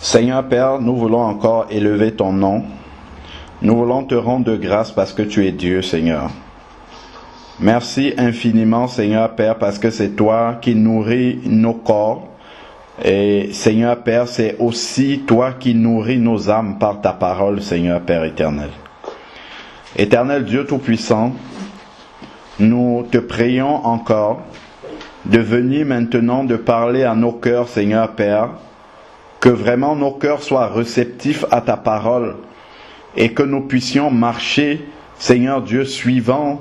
Seigneur Père, nous voulons encore élever ton nom. Nous voulons te rendre grâce parce que tu es Dieu, Seigneur. Merci infiniment, Seigneur Père, parce que c'est toi qui nourris nos corps. Et Seigneur Père, c'est aussi toi qui nourris nos âmes par ta parole, Seigneur Père éternel. Éternel Dieu Tout-Puissant, nous te prions encore de venir maintenant de parler à nos cœurs, Seigneur Père, que vraiment nos cœurs soient réceptifs à ta parole et que nous puissions marcher, Seigneur Dieu, suivant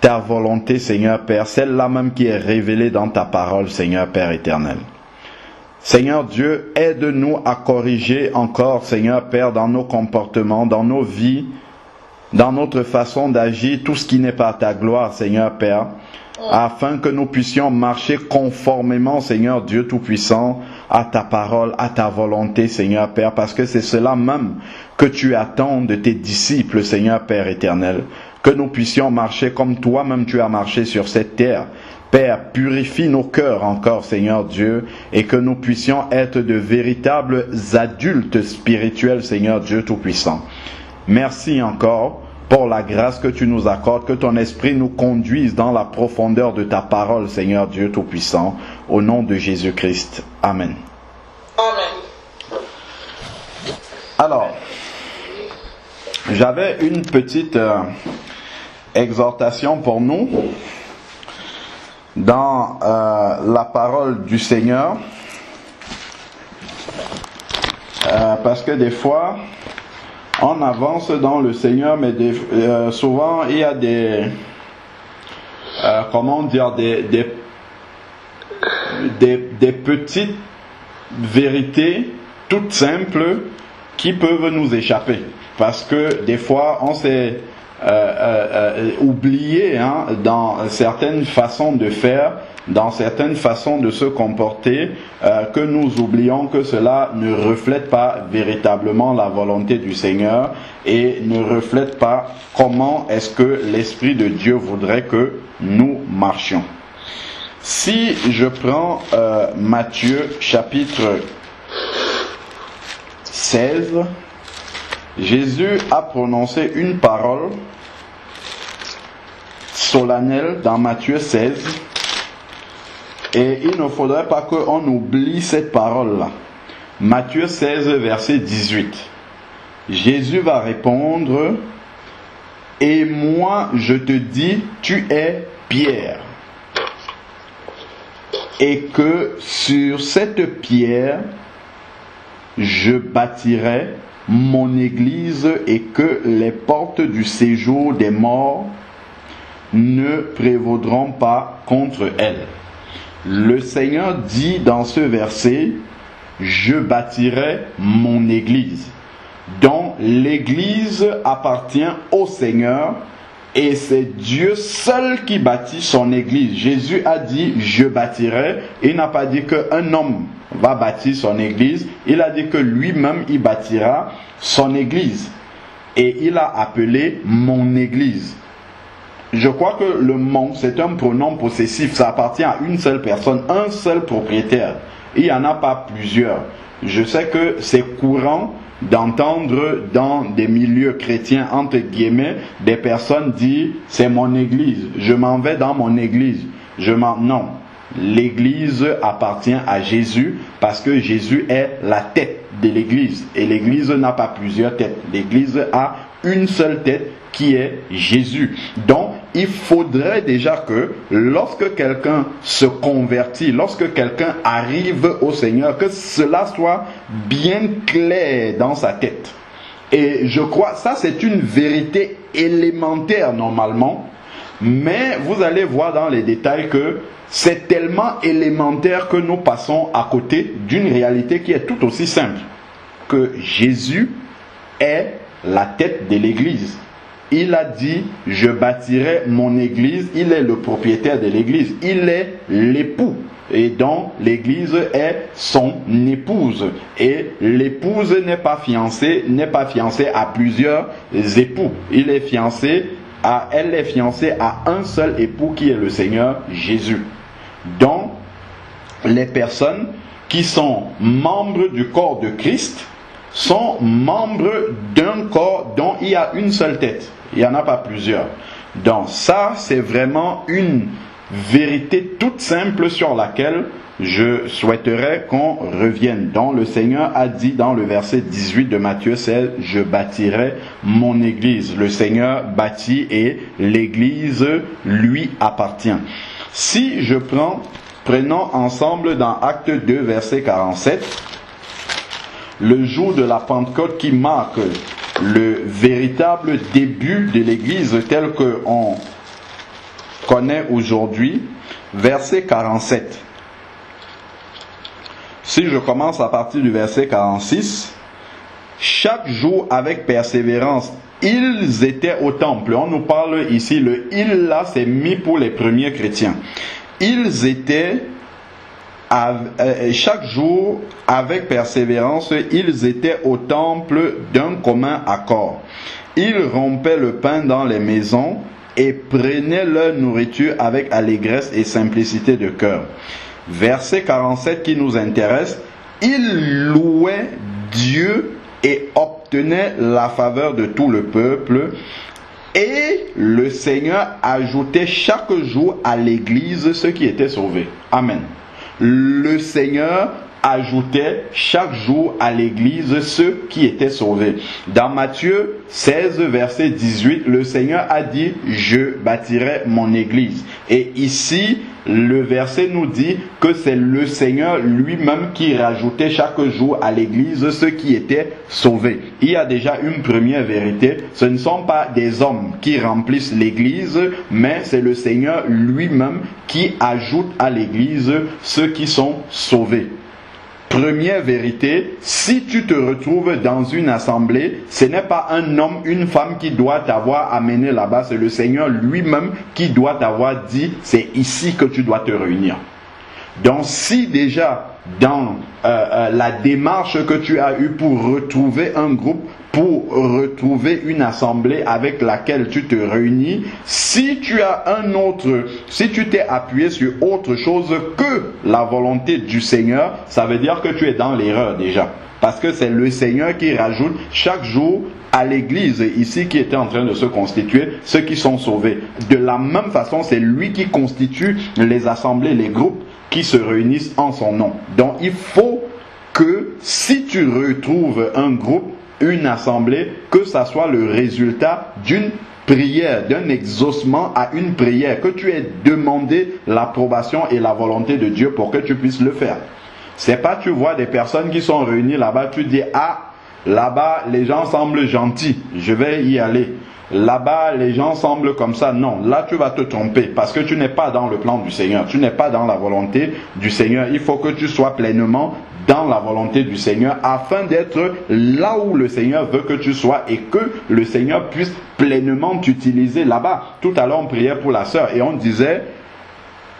ta volonté, Seigneur Père, celle-là même qui est révélée dans ta parole, Seigneur Père éternel. Seigneur Dieu, aide-nous à corriger encore, Seigneur Père, dans nos comportements, dans nos vies, dans notre façon d'agir, tout ce qui n'est pas ta gloire, Seigneur Père, afin que nous puissions marcher conformément, Seigneur Dieu Tout-Puissant, à ta parole, à ta volonté, Seigneur Père, parce que c'est cela même que tu attends de tes disciples, Seigneur Père éternel, que nous puissions marcher comme toi-même tu as marché sur cette terre. Père, purifie nos cœurs encore, Seigneur Dieu, et que nous puissions être de véritables adultes spirituels, Seigneur Dieu Tout-Puissant. Merci encore pour la grâce que tu nous accordes, que ton esprit nous conduise dans la profondeur de ta parole, Seigneur Dieu Tout-Puissant, au nom de Jésus-Christ. Amen. Amen. Alors, j'avais une petite euh, exhortation pour nous dans euh, la parole du Seigneur, Euh, parce que des fois, on avance dans le Seigneur, mais euh, souvent il y a des, euh, comment dire, des petites vérités toutes simples qui peuvent nous échapper. Parce que des fois, on s'est euh, euh, euh, oublié hein, dans certaines façons de faire, dans certaines façons de se comporter, euh, que nous oublions que cela ne reflète pas véritablement la volonté du Seigneur et ne reflète pas comment est-ce que l'Esprit de Dieu voudrait que nous marchions. Si je prends Matthieu chapitre 16, Jésus a prononcé une parole solennelle dans Matthieu 16 et il ne faudrait pas qu'on oublie cette parole-là. Matthieu 16, verset 18. Jésus va répondre, Et moi je te dis, tu es Pierre et que sur cette pierre, je bâtirai mon église et que les portes du séjour des morts ne prévaudront pas contre elle. Le Seigneur dit dans ce verset, je bâtirai mon église. Donc l'église appartient au Seigneur et c'est Dieu seul qui bâtit son église. Jésus a dit, je bâtirai. Il n'a pas dit qu'un homme va bâtir son église. Il a dit que lui-même, il bâtira son église. Et il a appelé mon église. Je crois que le mon, c'est un pronom possessif. Ça appartient à une seule personne, un seul propriétaire. Il n'y en a pas plusieurs. Je sais que c'est courant d'entendre dans des milieux chrétiens, entre guillemets, des personnes dire c'est mon église, je m'en vais dans mon église. Je m'en... Non. L'église appartient à Jésus parce que Jésus est la tête de l'église. Et l'église n'a pas plusieurs têtes. L'église a une seule tête qui est Jésus. Donc, il faudrait déjà que lorsque quelqu'un se convertit, lorsque quelqu'un arrive au Seigneur, que cela soit bien clair dans sa tête. Et je crois, ça c'est une vérité élémentaire normalement, mais vous allez voir dans les détails que c'est tellement élémentaire que nous passons à côté d'une réalité qui est tout aussi simple, que Jésus est la tête de l'Église. Il a dit, je bâtirai mon Église, il est le propriétaire de l'Église, il est l'époux. Et donc l'église est son épouse. Et l'épouse n'est pas fiancée, n'est pas fiancée à plusieurs époux. Il est fiancé à, elle est fiancée à un seul époux qui est le Seigneur Jésus. Donc, les personnes qui sont membres du corps de Christ sont membres d'un corps dont il y a une seule tête. Il n'y en a pas plusieurs. Donc ça, c'est vraiment une vérité toute simple sur laquelle je souhaiterais qu'on revienne. Donc le Seigneur a dit dans le verset 18 de Matthieu 16, je bâtirai mon église. Le Seigneur bâtit et l'église lui appartient. Si je prends, prenons ensemble dans Acte 2, verset 47, le jour de la Pentecôte qui marque le véritable début de l'Église tel qu'on connaît aujourd'hui, verset 47. Si je commence à partir du verset 46, chaque jour avec persévérance, ils étaient au temple. On nous parle ici, le il là, c'est mis pour les premiers chrétiens. Ils étaient chaque jour, avec persévérance, ils étaient au temple d'un commun accord. Ils rompaient le pain dans les maisons et prenaient leur nourriture avec allégresse et simplicité de cœur. Verset 47 qui nous intéresse, ils louaient Dieu et obtenaient la faveur de tout le peuple. Et le Seigneur ajoutait chaque jour à l'Église ceux qui étaient sauvés. Amen le Seigneur ajoutait chaque jour à l'église ceux qui étaient sauvés. Dans Matthieu 16, verset 18, le Seigneur a dit, je bâtirai mon église. Et ici, le verset nous dit que c'est le Seigneur lui-même qui rajoutait chaque jour à l'église ceux qui étaient sauvés. Il y a déjà une première vérité, ce ne sont pas des hommes qui remplissent l'église, mais c'est le Seigneur lui-même qui ajoute à l'église ceux qui sont sauvés. Première vérité, si tu te retrouves dans une assemblée, ce n'est pas un homme, une femme qui doit t'avoir amené là-bas, c'est le Seigneur lui-même qui doit t'avoir dit, c'est ici que tu dois te réunir. Donc si déjà dans euh, euh, la démarche que tu as eue pour retrouver un groupe, pour retrouver une assemblée avec laquelle tu te réunis, si tu as un autre, si tu t'es appuyé sur autre chose que la volonté du Seigneur, ça veut dire que tu es dans l'erreur déjà. Parce que c'est le Seigneur qui rajoute chaque jour à l'église ici qui était en train de se constituer, ceux qui sont sauvés. De la même façon, c'est lui qui constitue les assemblées, les groupes se réunissent en son nom. Donc il faut que si tu retrouves un groupe, une assemblée, que ça soit le résultat d'une prière, d'un exaucement à une prière, que tu aies demandé l'approbation et la volonté de Dieu pour que tu puisses le faire. C'est pas tu vois des personnes qui sont réunies là-bas, tu dis ah là-bas les gens semblent gentils, je vais y aller. Là-bas, les gens semblent comme ça. Non, là, tu vas te tromper parce que tu n'es pas dans le plan du Seigneur. Tu n'es pas dans la volonté du Seigneur. Il faut que tu sois pleinement dans la volonté du Seigneur afin d'être là où le Seigneur veut que tu sois et que le Seigneur puisse pleinement t'utiliser là-bas. Tout à l'heure, on priait pour la sœur et on disait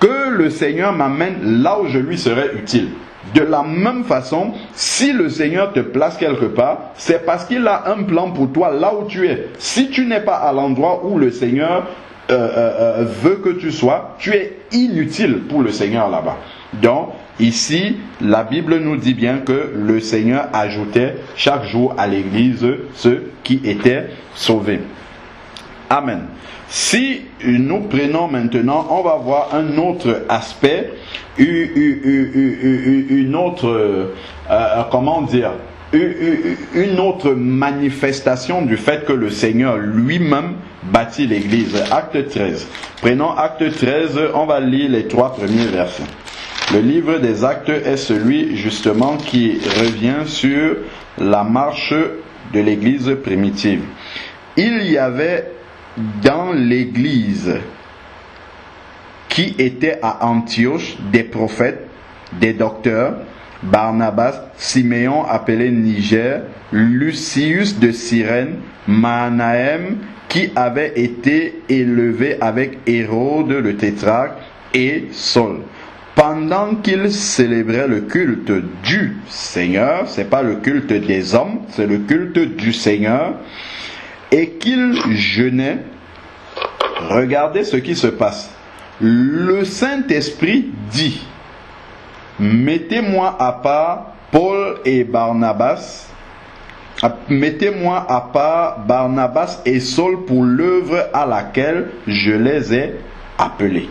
que le Seigneur m'amène là où je lui serai utile. De la même façon, si le Seigneur te place quelque part, c'est parce qu'il a un plan pour toi là où tu es. Si tu n'es pas à l'endroit où le Seigneur euh, euh, euh, veut que tu sois, tu es inutile pour le Seigneur là-bas. Donc, ici, la Bible nous dit bien que le Seigneur ajoutait chaque jour à l'Église ceux qui étaient sauvés. Amen. Si nous prenons maintenant, on va voir un autre aspect, une autre, euh, euh, comment dire, une autre manifestation du fait que le Seigneur lui-même bâtit l'Église. Acte 13. Prenons acte 13, on va lire les trois premiers versets. Le livre des actes est celui justement qui revient sur la marche de l'Église primitive. Il y avait dans l'église qui était à Antioche des prophètes, des docteurs, Barnabas, Siméon appelé Niger, Lucius de Cyrène, Manahem qui avait été élevé avec Hérode le tétrarque et Saul. Pendant qu'ils célébraient le culte du Seigneur, c'est pas le culte des hommes, c'est le culte du Seigneur, et qu'il jeûnait, regardez ce qui se passe. Le Saint-Esprit dit, Mettez-moi à part Paul et Barnabas. Mettez-moi à part Barnabas et Saul pour l'œuvre à laquelle je les ai appelés.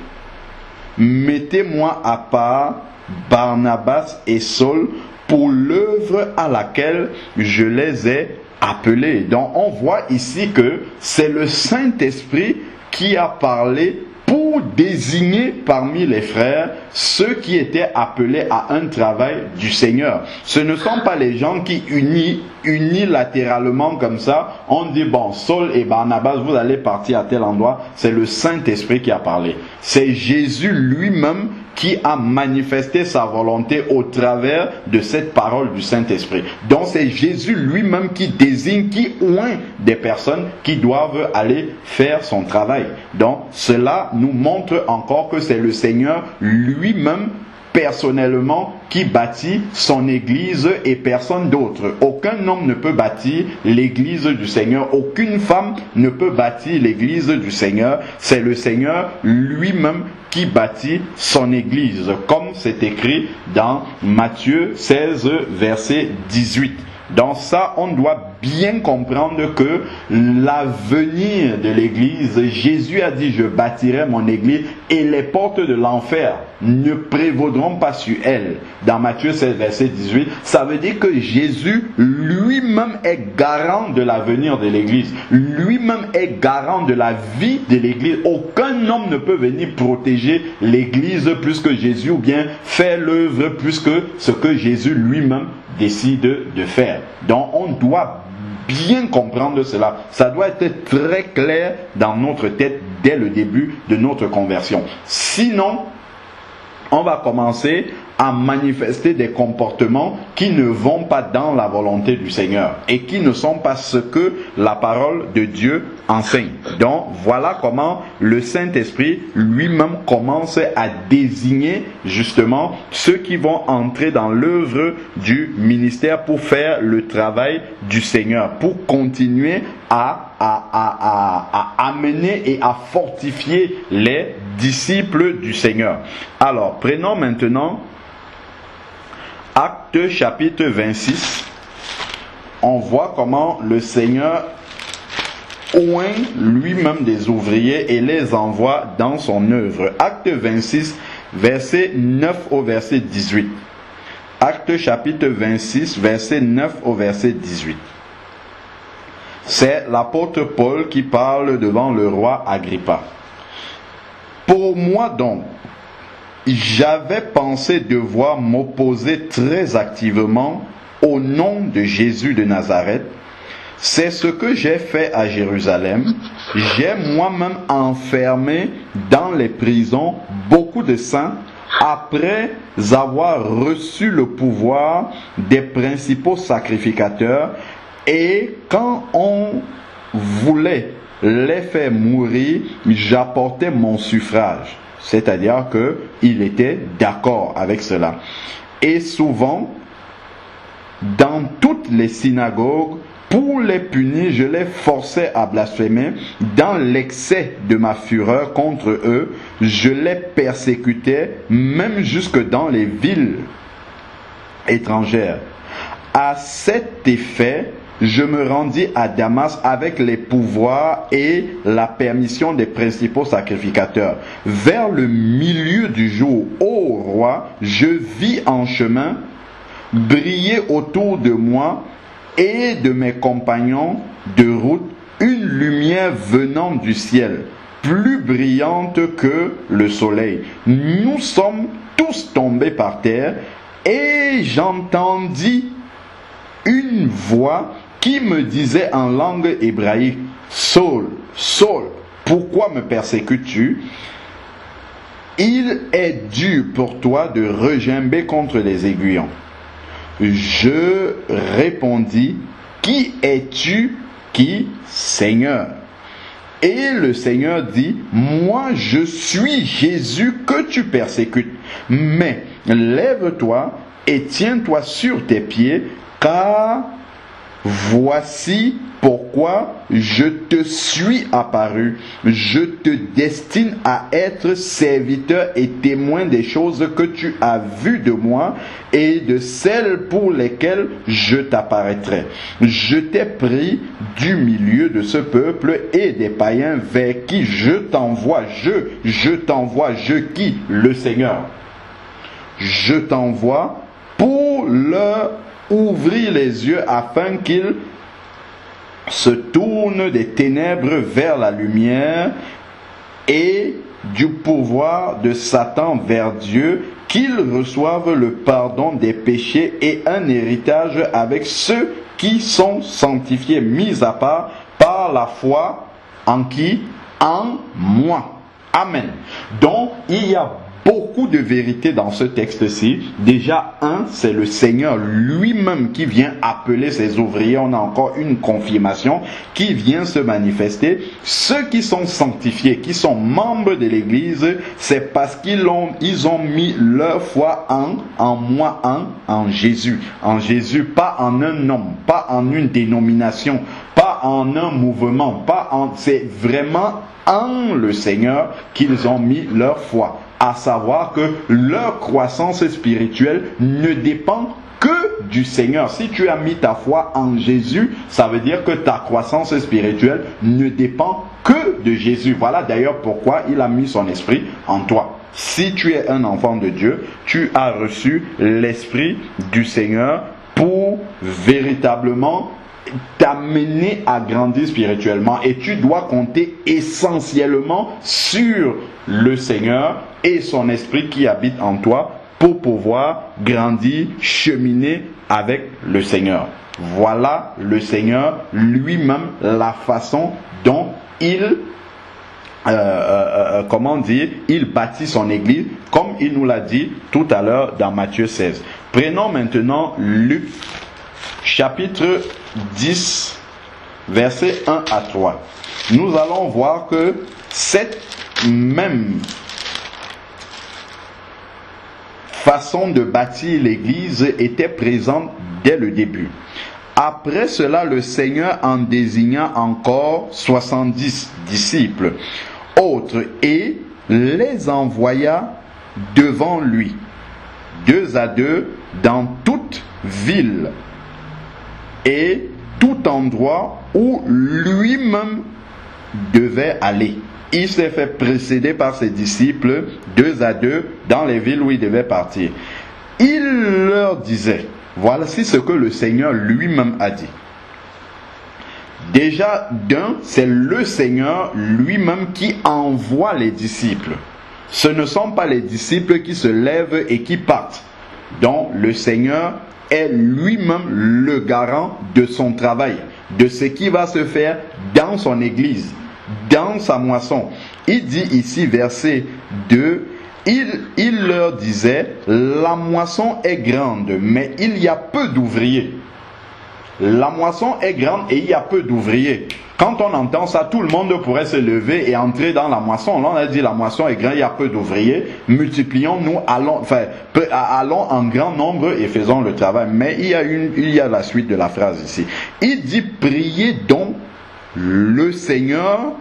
Mettez-moi à part Barnabas et Saul pour l'œuvre à laquelle je les ai appelés. Donc on voit ici que c'est le Saint-Esprit qui a parlé pour désigner parmi les frères ceux qui étaient appelés à un travail du Seigneur. Ce ne sont pas les gens qui unissent unilatéralement comme ça, on dit bon, Saul et Barnabas, vous allez partir à tel endroit, c'est le Saint-Esprit qui a parlé. C'est Jésus lui-même qui a manifesté sa volonté au travers de cette parole du Saint-Esprit. Donc c'est Jésus lui-même qui désigne, qui oint des personnes qui doivent aller faire son travail. Donc cela nous montre encore que c'est le Seigneur lui-même personnellement qui bâtit son église et personne d'autre. Aucun homme ne peut bâtir l'église du Seigneur. Aucune femme ne peut bâtir l'église du Seigneur. C'est le Seigneur lui-même qui bâtit son église, comme c'est écrit dans Matthieu 16, verset 18. Dans ça, on doit bien comprendre que l'avenir de l'Église, Jésus a dit, je bâtirai mon Église et les portes de l'enfer ne prévaudront pas sur elle. Dans Matthieu 16, verset 18, ça veut dire que Jésus lui-même est garant de l'avenir de l'Église. Lui-même est garant de la vie de l'Église. Aucun homme ne peut venir protéger l'Église plus que Jésus ou bien faire l'œuvre plus que ce que Jésus lui-même décide de faire. Donc on doit bien comprendre cela. Ça doit être très clair dans notre tête dès le début de notre conversion. Sinon, on va commencer à manifester des comportements qui ne vont pas dans la volonté du Seigneur et qui ne sont pas ce que la parole de Dieu enseigne. Donc voilà comment le Saint-Esprit lui-même commence à désigner justement ceux qui vont entrer dans l'œuvre du ministère pour faire le travail du Seigneur, pour continuer à, à, à, à, amener et à fortifier les disciples du Seigneur. Alors prenons maintenant Acte chapitre 26, on voit comment le Seigneur oint lui-même des ouvriers et les envoie dans son œuvre. Acte 26, verset 9 au verset 18. Acte chapitre 26, verset 9 au verset 18. C'est l'apôtre Paul qui parle devant le roi Agrippa. Pour moi donc, j'avais pensé devoir m'opposer très activement au nom de Jésus de Nazareth. C'est ce que j'ai fait à Jérusalem. J'ai moi-même enfermé dans les prisons beaucoup de saints après avoir reçu le pouvoir des principaux sacrificateurs et quand on voulait les faire mourir, j'apportais mon suffrage. C'est-à-dire qu'il était d'accord avec cela. Et souvent, dans toutes les synagogues, pour les punir, je les forçais à blasphémer. Dans l'excès de ma fureur contre eux, je les persécutais, même jusque dans les villes étrangères. À cet effet, je me rendis à Damas avec les pouvoirs et la permission des principaux sacrificateurs. Vers le milieu du jour, ô roi, je vis en chemin briller autour de moi et de mes compagnons de route une lumière venant du ciel, plus brillante que le soleil. Nous sommes tous tombés par terre et j'entendis une voix qui me disait en langue hébraïque, Saul, Saul, pourquoi me persécutes-tu? Il est dur pour toi de regimber contre les aiguillons. Je répondis, Qui es-tu? Qui? Seigneur et le Seigneur dit, moi je suis Jésus que tu persécutes. Mais lève-toi et tiens-toi sur tes pieds, car Voici pourquoi je te suis apparu. Je te destine à être serviteur et témoin des choses que tu as vues de moi et de celles pour lesquelles je t'apparaîtrai. Je t'ai pris du milieu de ce peuple et des païens vers qui je t'envoie. Je, je t'envoie, je qui? Le Seigneur. Je t'envoie pour leur ouvrir les yeux afin qu'ils se tournent des ténèbres vers la lumière et du pouvoir de Satan vers Dieu, qu'ils reçoivent le pardon des péchés et un héritage avec ceux qui sont sanctifiés, mis à part par la foi en qui? En moi. Amen. Donc, il y a beaucoup de vérité dans ce texte-ci. Déjà, un, c'est le Seigneur lui-même qui vient appeler ses ouvriers. On a encore une confirmation qui vient se manifester. Ceux qui sont sanctifiés, qui sont membres de l'Église, c'est parce qu'ils ont, ils ont mis leur foi en, en moi, en, en Jésus. En Jésus, pas en un homme, pas en une dénomination, pas en un mouvement, pas en, c'est vraiment en le Seigneur qu'ils ont mis leur foi à savoir que leur croissance spirituelle ne dépend que du Seigneur. Si tu as mis ta foi en Jésus, ça veut dire que ta croissance spirituelle ne dépend que de Jésus. Voilà d'ailleurs pourquoi il a mis son esprit en toi. Si tu es un enfant de Dieu, tu as reçu l'esprit du Seigneur pour véritablement t'amener à grandir spirituellement et tu dois compter essentiellement sur le Seigneur et son esprit qui habite en toi pour pouvoir grandir, cheminer avec le Seigneur. Voilà le Seigneur lui-même la façon dont il euh, euh, euh, comment dire, il bâtit son église, comme il nous l'a dit tout à l'heure dans Matthieu 16. Prenons maintenant Luc chapitre 10, versets 1 à 3. Nous allons voir que cette même façon de bâtir l'Église était présente dès le début. Après cela, le Seigneur en désigna encore 70 disciples autres et les envoya devant lui, deux à deux, dans toute ville et tout endroit où lui-même devait aller. Il s'est fait précéder par ses disciples, deux à deux, dans les villes où il devait partir. Il leur disait, voici ce que le Seigneur lui-même a dit. Déjà, d'un, c'est le Seigneur lui-même qui envoie les disciples. Ce ne sont pas les disciples qui se lèvent et qui partent. Donc, le Seigneur est lui-même le garant de son travail, de ce qui va se faire dans son église, dans sa moisson. Il dit ici, verset 2, il, il leur disait, la moisson est grande, mais il y a peu d'ouvriers. La moisson est grande et il y a peu d'ouvriers. Quand on entend ça, tout le monde pourrait se lever et entrer dans la moisson. Là, on a dit la moisson est grande, il y a peu d'ouvriers. Multiplions-nous, allons, enfin, allons en grand nombre et faisons le travail. Mais il y a une, il y a la suite de la phrase ici. Il dit priez donc le Seigneur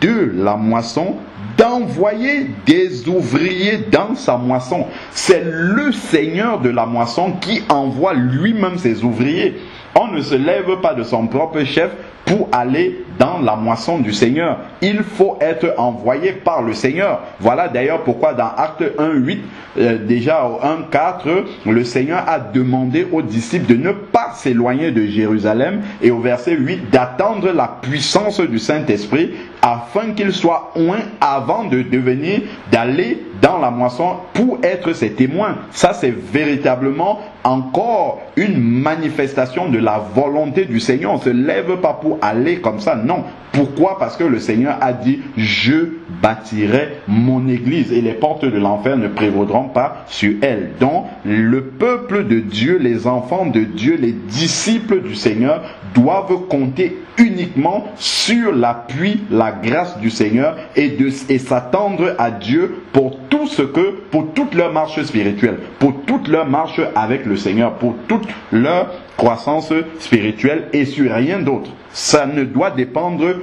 de la moisson d'envoyer des ouvriers dans sa moisson. C'est le Seigneur de la moisson qui envoie lui-même ses ouvriers. On ne se lève pas de son propre chef pour aller dans la moisson du Seigneur. Il faut être envoyé par le Seigneur. Voilà d'ailleurs pourquoi dans Acte 1, 8, euh, déjà au 1, 4, le Seigneur a demandé aux disciples de ne pas s'éloigner de Jérusalem et au verset 8 d'attendre la puissance du Saint-Esprit afin qu'il soit oint avant de devenir, d'aller dans la moisson pour être ses témoins. Ça, c'est véritablement encore une manifestation de la volonté du Seigneur. On ne se lève pas pour aller comme ça. Non. Pourquoi? Parce que le Seigneur a dit, je bâtirai mon église et les portes de l'enfer ne prévaudront pas sur elle. Donc, le peuple de Dieu, les enfants de Dieu, les disciples du Seigneur doivent compter uniquement sur l'appui, la grâce du Seigneur et, de, et s'attendre à Dieu pour tout ce que, pour toute leur marche spirituelle, pour toute leur marche avec le Seigneur, pour toute leur croissance spirituelle et sur rien d'autre. Ça ne doit dépendre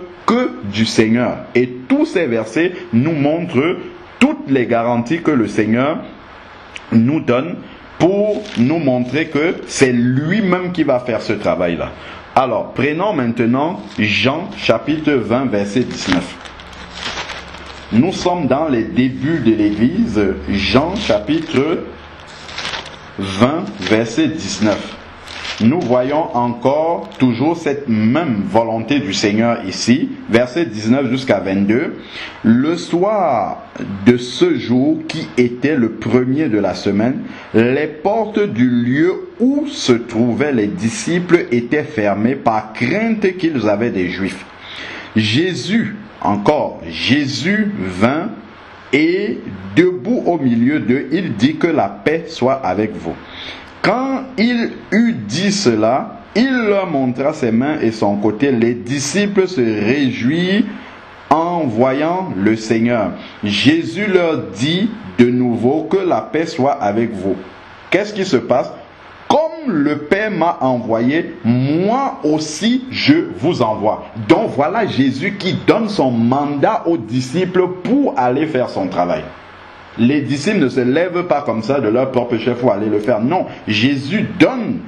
du Seigneur. Et tous ces versets nous montrent toutes les garanties que le Seigneur nous donne pour nous montrer que c'est lui-même qui va faire ce travail-là. Alors, prenons maintenant Jean chapitre 20, verset 19. Nous sommes dans les débuts de l'Église, Jean chapitre 20, verset 19 nous voyons encore toujours cette même volonté du Seigneur ici, verset 19 jusqu'à 22. Le soir de ce jour qui était le premier de la semaine, les portes du lieu où se trouvaient les disciples étaient fermées par crainte qu'ils avaient des Juifs. Jésus, encore, Jésus vint et debout au milieu d'eux, il dit que la paix soit avec vous. Quand il eut dit cela, il leur montra ses mains et son côté. Les disciples se réjouirent en voyant le Seigneur. Jésus leur dit de nouveau que la paix soit avec vous. Qu'est-ce qui se passe? Comme le Père m'a envoyé, moi aussi je vous envoie. Donc voilà Jésus qui donne son mandat aux disciples pour aller faire son travail. Les disciples ne se lèvent pas comme ça de leur propre chef pour aller le faire. Non, Jésus donne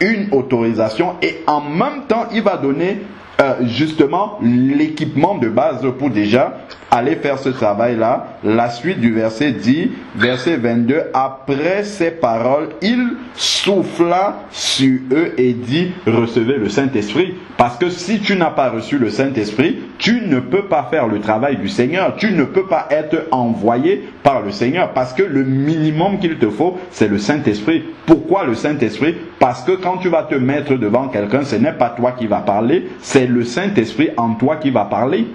une autorisation et en même temps, il va donner euh, justement l'équipement de base pour déjà aller faire ce travail-là. La suite du verset dit, verset 22, après ces paroles, il souffla sur eux et dit, recevez le Saint-Esprit. Parce que si tu n'as pas reçu le Saint-Esprit, tu ne peux pas faire le travail du Seigneur. Tu ne peux pas être envoyé par le Seigneur. Parce que le minimum qu'il te faut, c'est le Saint-Esprit. Pourquoi le Saint-Esprit? Parce que quand tu vas te mettre devant quelqu'un, ce n'est pas toi qui va parler, c'est le Saint-Esprit en toi qui va parler.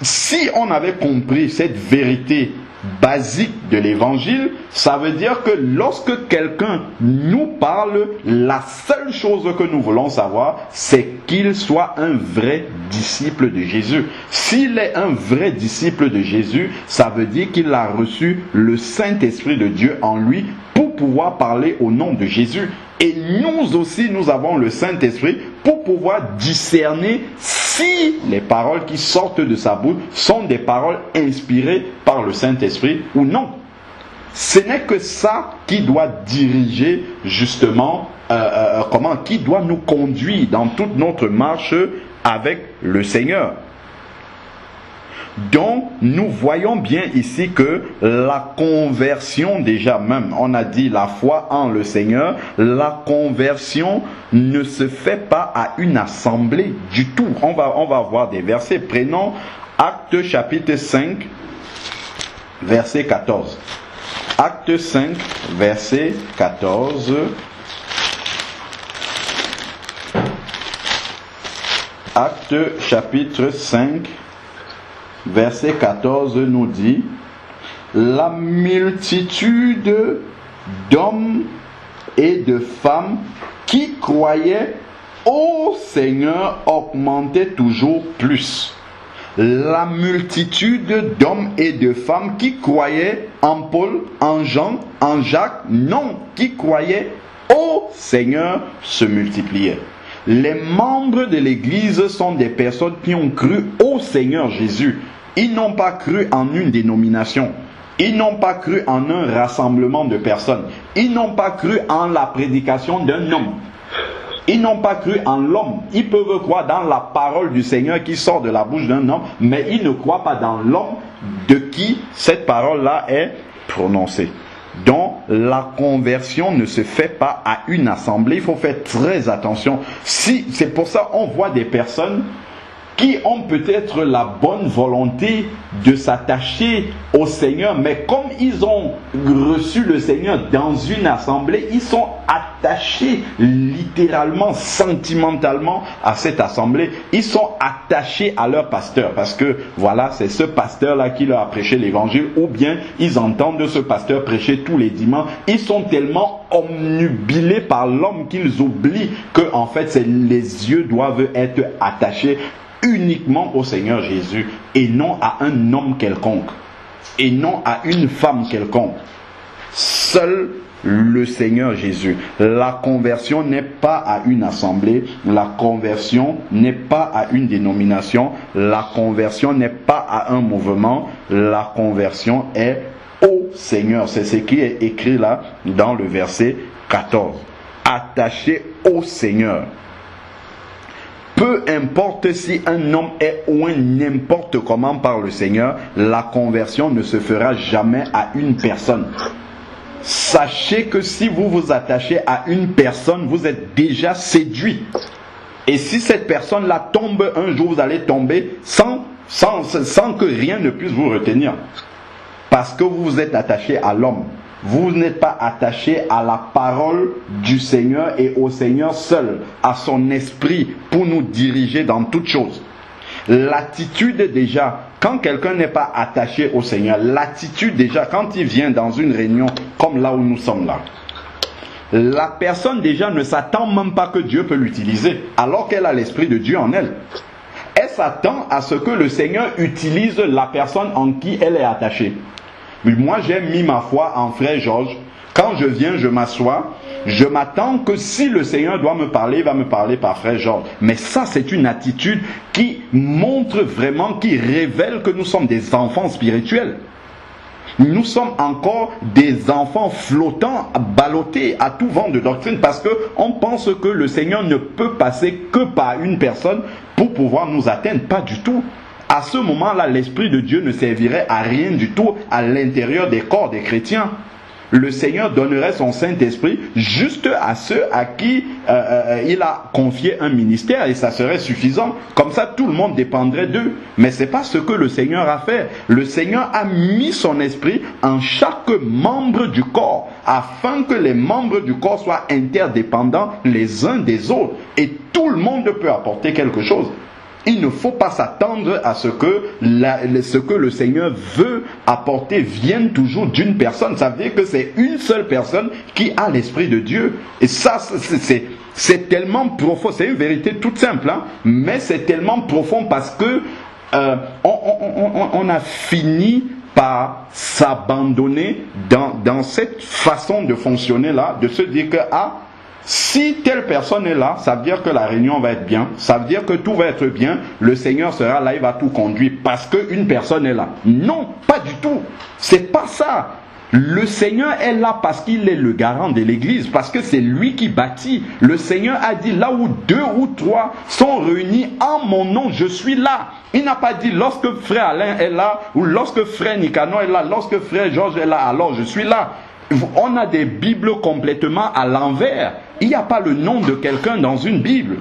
Si on avait compris cette vérité basique de l'évangile, ça veut dire que lorsque quelqu'un nous parle, la seule chose que nous voulons savoir, c'est qu'il soit un vrai disciple de Jésus. S'il est un vrai disciple de Jésus, ça veut dire qu'il a reçu le Saint-Esprit de Dieu en lui pour pouvoir parler au nom de Jésus. Et nous aussi, nous avons le Saint-Esprit pour pouvoir discerner si les paroles qui sortent de sa bouche sont des paroles inspirées par le Saint-Esprit ou non. Ce n'est que ça qui doit diriger justement, euh, euh, comment, qui doit nous conduire dans toute notre marche avec le Seigneur. Donc, nous voyons bien ici que la conversion, déjà même, on a dit la foi en le Seigneur, la conversion ne se fait pas à une assemblée du tout. On va, voir des versets. Prenons Acte chapitre 5, verset 14. Acte 5, verset 14. Acte chapitre 5, verset 14 nous dit, la multitude d'hommes et de femmes qui croyaient au Seigneur augmentait toujours plus. La multitude d'hommes et de femmes qui croyaient en Paul, en Jean, en Jacques, non, qui croyaient au Seigneur se multipliait. Les membres de l'Église sont des personnes qui ont cru au Seigneur Jésus. Ils n'ont pas cru en une dénomination. Ils n'ont pas cru en un rassemblement de personnes. Ils n'ont pas cru en la prédication d'un homme. Ils n'ont pas cru en l'homme. Ils peuvent croire dans la parole du Seigneur qui sort de la bouche d'un homme, mais ils ne croient pas dans l'homme de qui cette parole-là est prononcée. Donc la conversion ne se fait pas à une assemblée. Il faut faire très attention. Si c'est pour ça on voit des personnes qui ont peut-être la bonne volonté de s'attacher au Seigneur, mais comme ils ont reçu le Seigneur dans une assemblée, ils sont attachés littéralement, sentimentalement à cette assemblée. Ils sont attachés à leur pasteur parce que voilà, c'est ce pasteur-là qui leur a prêché l'évangile ou bien ils entendent ce pasteur prêcher tous les dimanches. Ils sont tellement omnubilés par l'homme qu'ils oublient que en fait, les yeux doivent être attachés uniquement au Seigneur Jésus et non à un homme quelconque. et non à une femme quelconque. Seul le Seigneur Jésus. La conversion n'est pas à une assemblée, la conversion n'est pas à une dénomination, la conversion n'est pas à un mouvement, la conversion est au Seigneur. C'est ce qui est écrit là dans le verset 14. Attaché au Seigneur. Peu importe si un homme est ou n'importe comment par le Seigneur, la conversion ne se fera jamais à une personne. Sachez que si vous vous attachez à une personne, vous êtes déjà séduit. Et si cette personne-là tombe un jour, vous allez tomber sans que rien ne puisse vous retenir. Parce que vous vous êtes attaché à l'homme. Vous n'êtes pas attaché à la parole du Seigneur et au Seigneur seul, à son esprit pour nous diriger dans toutes choses. L'attitude déjà, quand quelqu'un n'est pas attaché au Seigneur, l'attitude déjà, quand il vient dans une réunion comme là où nous sommes là, la personne déjà ne s'attend même pas que Dieu peut l'utiliser, alors qu'elle a l'Esprit de Dieu en elle. Elle s'attend à ce que le Seigneur utilise la personne en qui elle est attachée. Moi, j'ai mis ma foi en frère Georges. Quand je viens, je m'assois. Je m'attends que si le Seigneur doit me parler, il va me parler par frère Georges. Mais ça, c'est une attitude qui montre vraiment, qui révèle que nous sommes des enfants spirituels. Nous sommes encore des enfants flottants, ballottés à tout vent de doctrine parce qu'on pense que le Seigneur ne peut passer que par une personne pour pouvoir nous atteindre. Pas du tout à ce moment-là, l'Esprit de Dieu ne servirait à rien du tout à l'intérieur des corps des chrétiens. Le Seigneur donnerait son Saint-Esprit juste à ceux à qui euh, euh, il a confié un ministère et ça serait suffisant. Comme ça, tout le monde dépendrait d'eux. Mais ce n'est pas ce que le Seigneur a fait. Le Seigneur a mis son esprit en chaque membre du corps afin que les membres du corps soient interdépendants les uns des autres. Et tout le monde peut apporter quelque chose. Il ne faut pas s'attendre à ce que, ce que le Seigneur veut apporter vienne toujours d'une personne. Ça veut dire que c'est une seule personne qui a l'Esprit de Dieu. Et ça, c'est tellement profond. C'est une vérité toute simple, hein, mais c'est tellement profond parce que euh, on, a fini par s'abandonner dans, dans cette façon de fonctionner là, de se dire que ah si telle personne est là, ça veut dire que la réunion va être bien, ça veut dire que tout va être bien, le Seigneur sera là, il va tout conduire parce qu'une personne est là. Non, pas du tout. C'est pas ça. Le Seigneur est là parce qu'il est le garant de l'Église, parce que c'est lui qui bâtit. Le Seigneur a dit, là où deux ou trois sont réunis en mon nom, je suis là. Il n'a pas dit, lorsque frère Alain est là, ou lorsque frère Nicanor est là, lorsque frère Georges est là, alors je suis là on a des Bibles complètement à l'envers. Il n'y a pas le nom de quelqu'un dans une Bible.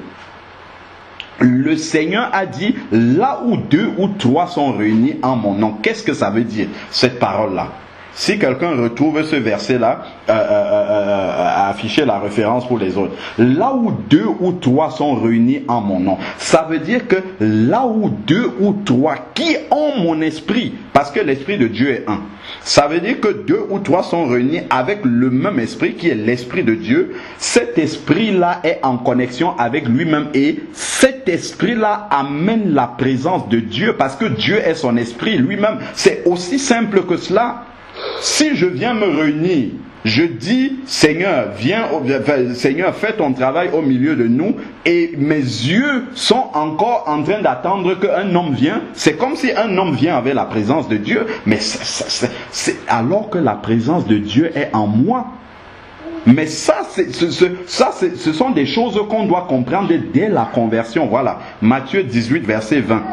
Le Seigneur a dit, là où deux ou trois sont réunis en mon nom, qu'est-ce que ça veut dire, cette parole-là? Si quelqu'un retrouve ce verset-là, euh, euh, euh, afficher la référence pour les autres. Là où deux ou trois sont réunis en mon nom, ça veut dire que là où deux ou trois qui ont mon esprit, parce que l'esprit de Dieu est un, ça veut dire que deux ou trois sont réunis avec le même esprit qui est l'esprit de Dieu. Cet esprit-là est en connexion avec lui-même et cet esprit-là amène la présence de Dieu parce que Dieu est son esprit lui-même. C'est aussi simple que cela. Si je viens me réunir, je dis, Seigneur, viens, Seigneur, fais ton travail au milieu de nous, et mes yeux sont encore en train d'attendre qu'un homme vienne. C'est comme si un homme vient avec la présence de Dieu, mais c'est alors que la présence de Dieu est en moi. Mais ça, ça ce sont des choses qu'on doit comprendre dès la conversion. Voilà, Matthieu 18, verset 20.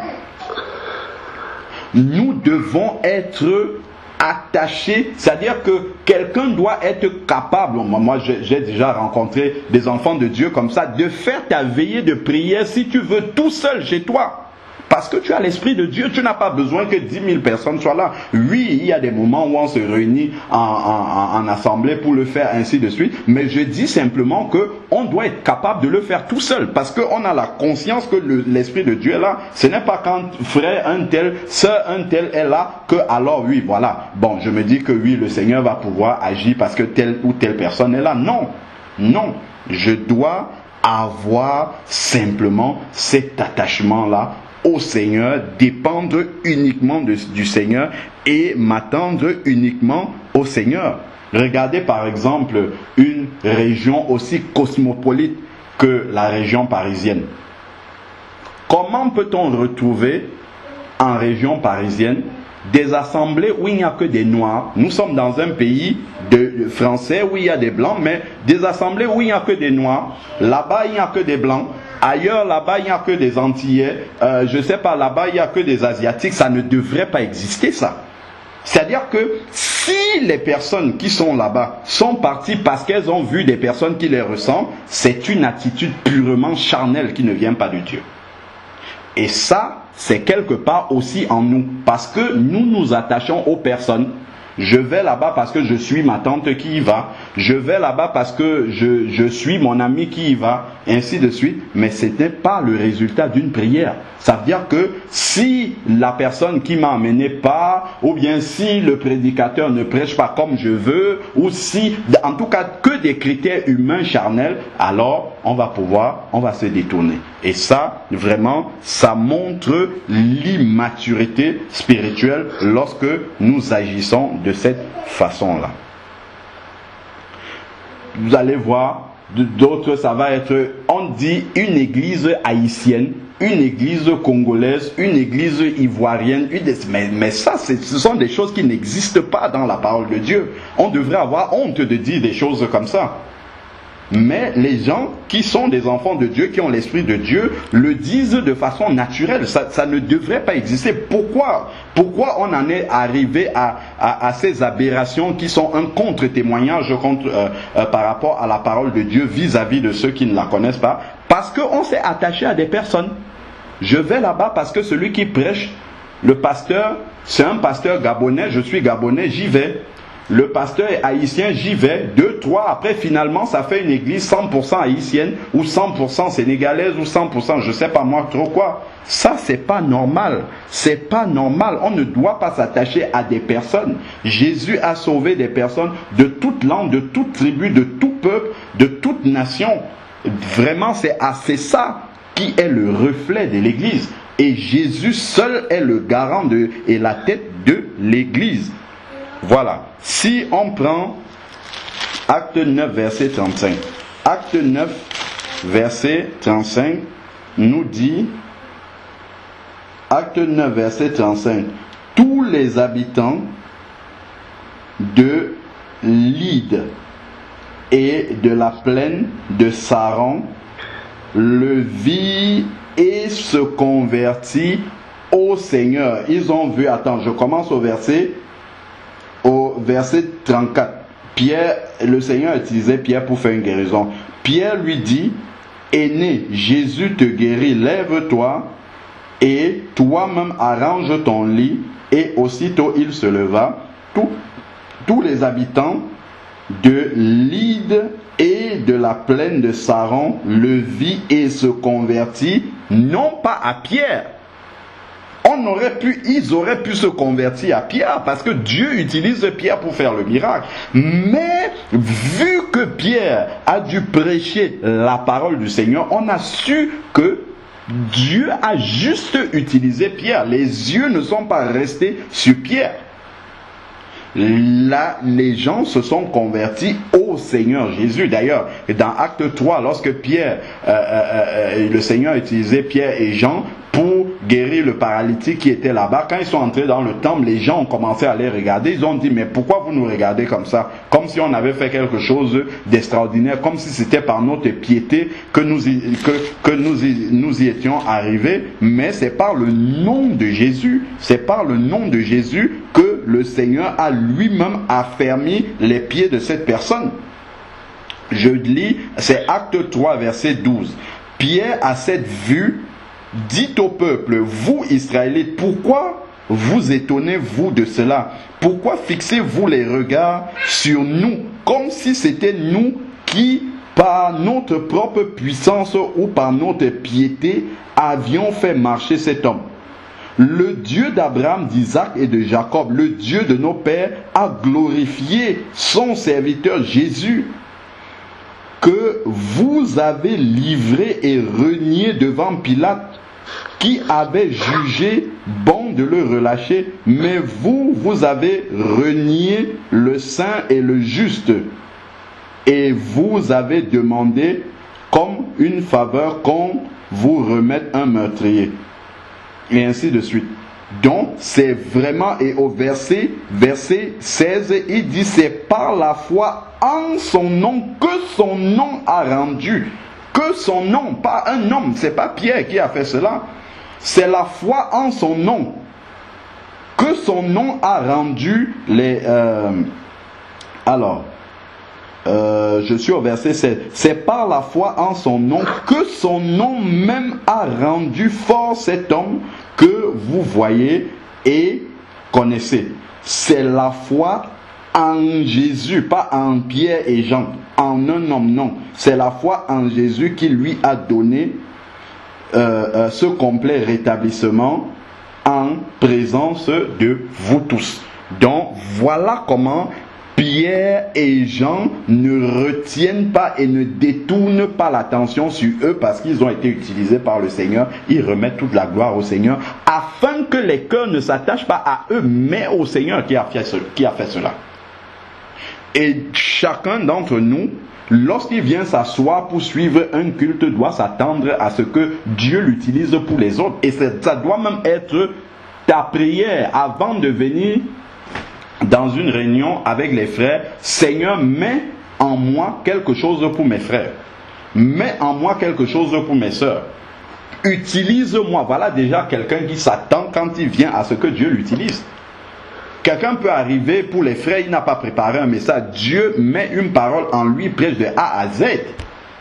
Nous devons être attaché, c'est-à-dire que quelqu'un doit être capable, moi j'ai déjà rencontré des enfants de Dieu comme ça, de faire ta veillée de prière si tu veux tout seul chez toi. Parce que tu as l'Esprit de Dieu, tu n'as pas besoin que 10 000 personnes soient là. Oui, il y a des moments où on se réunit en, assemblée pour le faire ainsi de suite, mais je dis simplement que on doit être capable de le faire tout seul, parce qu'on a la conscience que l'Esprit de Dieu est là. Ce n'est pas quand frère un tel, sœur un tel est là, que alors oui, voilà. Bon, je me dis que oui, le Seigneur va pouvoir agir parce que telle ou telle personne est là. Non, non, je dois avoir simplement cet attachement-là au Seigneur, dépendre uniquement du Seigneur et m'attendre uniquement au Seigneur. Regardez par exemple une région aussi cosmopolite que la région parisienne. Comment peut-on retrouver en région parisienne des assemblées où il n'y a que des noirs. Nous sommes dans un pays de français où il y a des blancs, mais des assemblées où il n'y a que des noirs. Là-bas, il n'y a que des blancs. Ailleurs, là-bas, il n'y a que des Antillais. Euh, je sais pas, là-bas, il n'y a que des Asiatiques. Ça ne devrait pas exister, ça. C'est-à-dire que si les personnes qui sont là-bas sont parties parce qu'elles ont vu des personnes qui les ressemblent, c'est une attitude purement charnelle qui ne vient pas de Dieu. Et ça, c'est quelque part aussi en nous, parce que nous nous attachons aux personnes je vais là-bas parce que je suis ma tante qui y va. Je vais là-bas parce que je, suis mon ami qui y va. Ainsi de suite. Mais ce n'est pas le résultat d'une prière. Ça veut dire que si la personne qui m'a amené pas, ou bien si le prédicateur ne prêche pas comme je veux, ou si, en tout cas, que des critères humains charnels, alors on va pouvoir, on va se détourner. Et ça, vraiment, ça montre l'immaturité spirituelle lorsque nous agissons de cette façon-là. Vous allez voir, d'autres, ça va être, on dit une église haïtienne, une église congolaise, une église ivoirienne, mais, ça, ce sont des choses qui n'existent pas dans la parole de Dieu. On devrait avoir honte de dire des choses comme ça. Mais les gens qui sont des enfants de Dieu, qui ont l'Esprit de Dieu, le disent de façon naturelle. Ça, ne devrait pas exister. Pourquoi Pourquoi on en est arrivé à, ces aberrations qui sont un contre-témoignage contre, euh, euh, par rapport à la parole de Dieu vis-à-vis de ceux qui ne la connaissent pas? Parce qu'on s'est attaché à des personnes. Je vais là-bas parce que celui qui prêche, le pasteur, c'est un pasteur gabonais, je suis gabonais, j'y vais le pasteur est haïtien, j'y vais, deux, trois, après finalement ça fait une église 100% haïtienne ou 100% sénégalaise ou 100% je sais pas moi trop quoi. Ça c'est pas normal, c'est pas normal. On ne doit pas s'attacher à des personnes. Jésus a sauvé des personnes de toute langue, de toute tribu, de tout peuple, de toute nation. Vraiment c'est assez ça qui est le reflet de l'église. Et Jésus seul est le garant de, et la tête de l'église. Voilà. Si on prend acte 9, verset 35, acte 9, verset 35 nous dit, acte 9, verset 35, tous les habitants de Lyd et de la plaine de Saron le vit et se convertit au Seigneur. Ils ont vu, attends, je commence au verset au verset 34, Pierre, le Seigneur utilisait Pierre pour faire une guérison. Pierre lui dit, Aîné, Jésus te guérit, lève-toi et toi-même arrange ton lit. Et aussitôt il se leva. tous les habitants de Lyd et de la plaine de Saron le vit et se convertit, non pas à Pierre, on aurait pu, ils auraient pu se convertir à Pierre parce que Dieu utilise Pierre pour faire le miracle. Mais vu que Pierre a dû prêcher la parole du Seigneur, on a su que Dieu a juste utilisé Pierre. Les yeux ne sont pas restés sur Pierre. Là, les gens se sont convertis au Seigneur Jésus. D'ailleurs, dans Acte 3, lorsque Pierre, euh, euh, euh, le Seigneur utilisait Pierre et Jean pour guérir le paralytique qui était là-bas. Quand ils sont entrés dans le temple, les gens ont commencé à les regarder. Ils ont dit, mais pourquoi vous nous regardez comme ça? Comme si on avait fait quelque chose d'extraordinaire, comme si c'était par notre piété que nous y, que, nous nous y étions arrivés. Mais c'est par le nom de Jésus, c'est par le nom de Jésus que le Seigneur a lui-même affermi les pieds de cette personne. Je lis, c'est Acte 3, verset 12. Pierre, à cette vue, Dites au peuple, vous Israélites, pourquoi vous étonnez-vous de cela? Pourquoi fixez-vous les regards sur nous comme si c'était nous qui, par notre propre puissance ou par notre piété, avions fait marcher cet homme? Le Dieu d'Abraham, d'Isaac et de Jacob, le Dieu de nos pères, a glorifié son serviteur Jésus que vous avez livré et renié devant Pilate qui avait jugé bon de le relâcher, mais vous, vous avez renié le saint et le juste, et vous avez demandé comme une faveur qu'on vous remette un meurtrier. Et ainsi de suite. Donc, c'est vraiment, et au verset, verset 16, il dit, c'est par la foi en son nom que son nom a rendu. Que son nom, pas un homme, c'est pas Pierre qui a fait cela. C'est la foi en son nom. Que son nom a rendu les... Euh, alors, euh, je suis au verset 7. C'est par la foi en son nom que son nom même a rendu fort cet homme que vous voyez et connaissez. C'est la foi en Jésus, pas en Pierre et Jean, en un homme, non. C'est la foi en Jésus qui lui a donné euh, euh, ce complet rétablissement en présence de vous tous. Donc voilà comment Pierre et Jean ne retiennent pas et ne détournent pas l'attention sur eux parce qu'ils ont été utilisés par le Seigneur. Ils remettent toute la gloire au Seigneur afin que les cœurs ne s'attachent pas à eux, mais au Seigneur qui a fait, qui a fait cela. Et chacun d'entre nous, lorsqu'il vient s'asseoir pour suivre un culte, doit s'attendre à ce que Dieu l'utilise pour les autres. Et ça doit même être ta prière avant de venir dans une réunion avec les frères, Seigneur, mets en moi quelque chose pour mes frères. Mets en moi quelque chose pour mes sœurs. Utilise-moi. Voilà déjà quelqu'un qui s'attend quand il vient à ce que Dieu l'utilise. Quelqu'un peut arriver pour les frères, il n'a pas préparé un message. Dieu met une parole en lui, prêche de A à Z,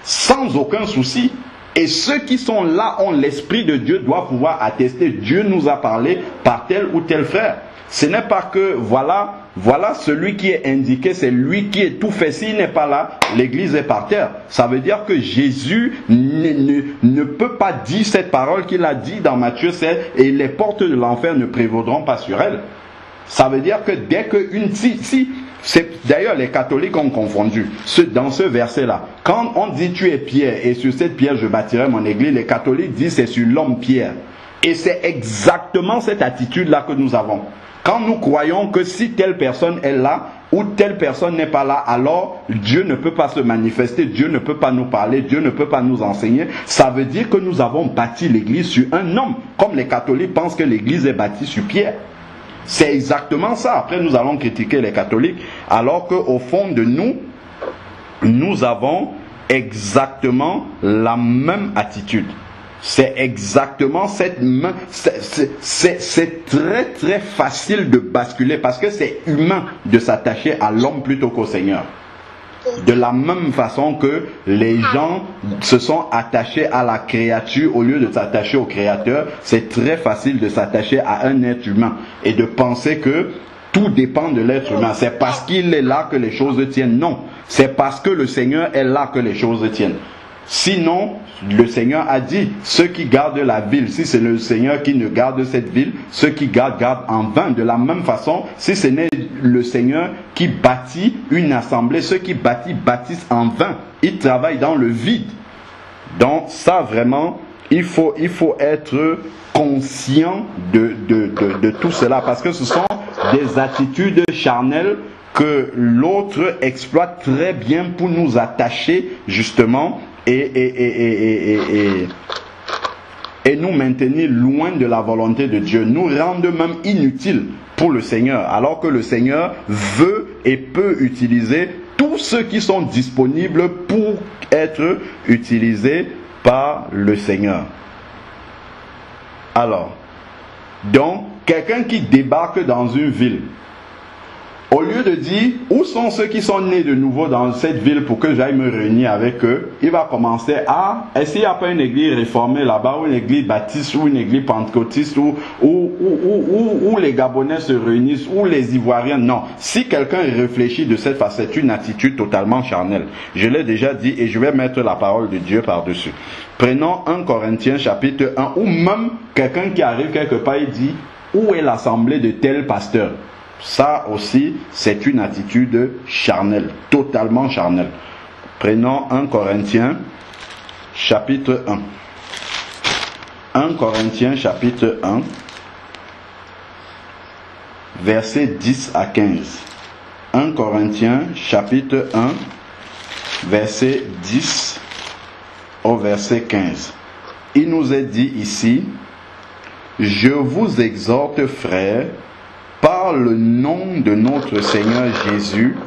sans aucun souci. Et ceux qui sont là ont l'Esprit de Dieu, doivent pouvoir attester. Dieu nous a parlé par tel ou tel frère. Ce n'est pas que voilà, voilà celui qui est indiqué, c'est lui qui est tout fait. S'il n'est pas là, l'église est par terre. Ça veut dire que Jésus ne, ne, peut pas dire cette parole qu'il a dit dans Matthieu 7 et les portes de l'enfer ne prévaudront pas sur elle. Ça veut dire que dès que une si, d'ailleurs les catholiques ont confondu ce, dans ce verset là. Quand on dit tu es pierre et sur cette pierre je bâtirai mon église, les catholiques disent c'est sur l'homme pierre. Et c'est exactement cette attitude là que nous avons. Quand nous croyons que si telle personne est là ou telle personne n'est pas là, alors Dieu ne peut pas se manifester, Dieu ne peut pas nous parler, Dieu ne peut pas nous enseigner, ça veut dire que nous avons bâti l'Église sur un homme, comme les catholiques pensent que l'Église est bâtie sur Pierre. C'est exactement ça. Après, nous allons critiquer les catholiques, alors qu'au fond de nous, nous avons exactement la même attitude. C'est exactement cette main. C'est très très facile de basculer parce que c'est humain de s'attacher à l'homme plutôt qu'au Seigneur. De la même façon que les gens se sont attachés à la créature au lieu de s'attacher au créateur, c'est très facile de s'attacher à un être humain et de penser que tout dépend de l'être humain. C'est parce qu'il est là que les choses tiennent. Non, c'est parce que le Seigneur est là que les choses tiennent. Sinon, le Seigneur a dit, ceux qui gardent la ville, si c'est le Seigneur qui ne garde cette ville, ceux qui gardent, gardent en vain. De la même façon, si ce n'est le Seigneur qui bâtit une assemblée, ceux qui bâtissent, bâtissent en vain. Ils travaillent dans le vide. Donc ça, vraiment, il faut, il faut être conscient de, de, de, de tout cela, parce que ce sont des attitudes charnelles que l'autre exploite très bien pour nous attacher justement et, nous maintenir loin de la volonté de Dieu, nous rendre même inutiles pour le Seigneur, alors que le Seigneur veut et peut utiliser tous ceux qui sont disponibles pour être utilisés par le Seigneur. Alors, donc, quelqu'un qui débarque dans une ville, au lieu de dire où sont ceux qui sont nés de nouveau dans cette ville pour que j'aille me réunir avec eux, il va commencer à n'y a pas une église réformée là-bas, ou une église baptiste, ou une église pentecôtiste, ou les Gabonais se réunissent, ou les Ivoiriens? Non. Si quelqu'un réfléchit de cette façon, c'est une attitude totalement charnelle. Je l'ai déjà dit et je vais mettre la parole de Dieu par-dessus. Prenons 1 Corinthiens chapitre 1, ou même quelqu'un qui arrive quelque part et dit où est l'assemblée de tel pasteur? Ça aussi, c'est une attitude charnelle, totalement charnelle. Prenons 1 Corinthiens, chapitre 1. 1 Corinthiens chapitre 1, versets 10 à 15. 1 Corinthiens chapitre 1, verset 10 au verset 15. Il nous est dit ici, je vous exhorte, frères, par le nom de notre Seigneur Jésus,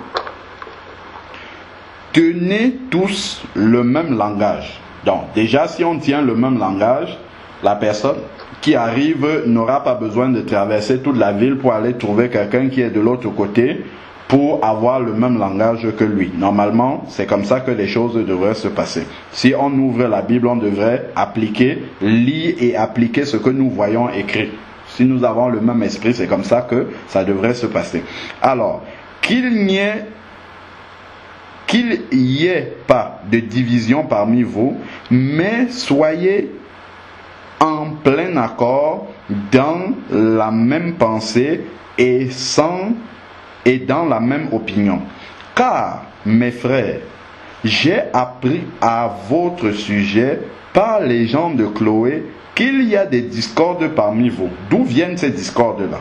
tenez tous le même langage. Donc déjà, si on tient le même langage, la personne qui arrive n'aura pas besoin de traverser toute la ville pour aller trouver quelqu'un qui est de l'autre côté pour avoir le même langage que lui. Normalement, c'est comme ça que les choses devraient se passer. Si on ouvre la Bible, on devrait appliquer, lire et appliquer ce que nous voyons écrit. Si nous avons le même esprit, c'est comme ça que ça devrait se passer. Alors, qu'il n'y ait pas de division parmi vous, mais soyez en plein accord dans la même pensée et sans et dans la même opinion. Car, mes frères, j'ai appris à votre sujet par les gens de Chloé qu'il y a des discordes parmi vous. D'où viennent ces discordes-là?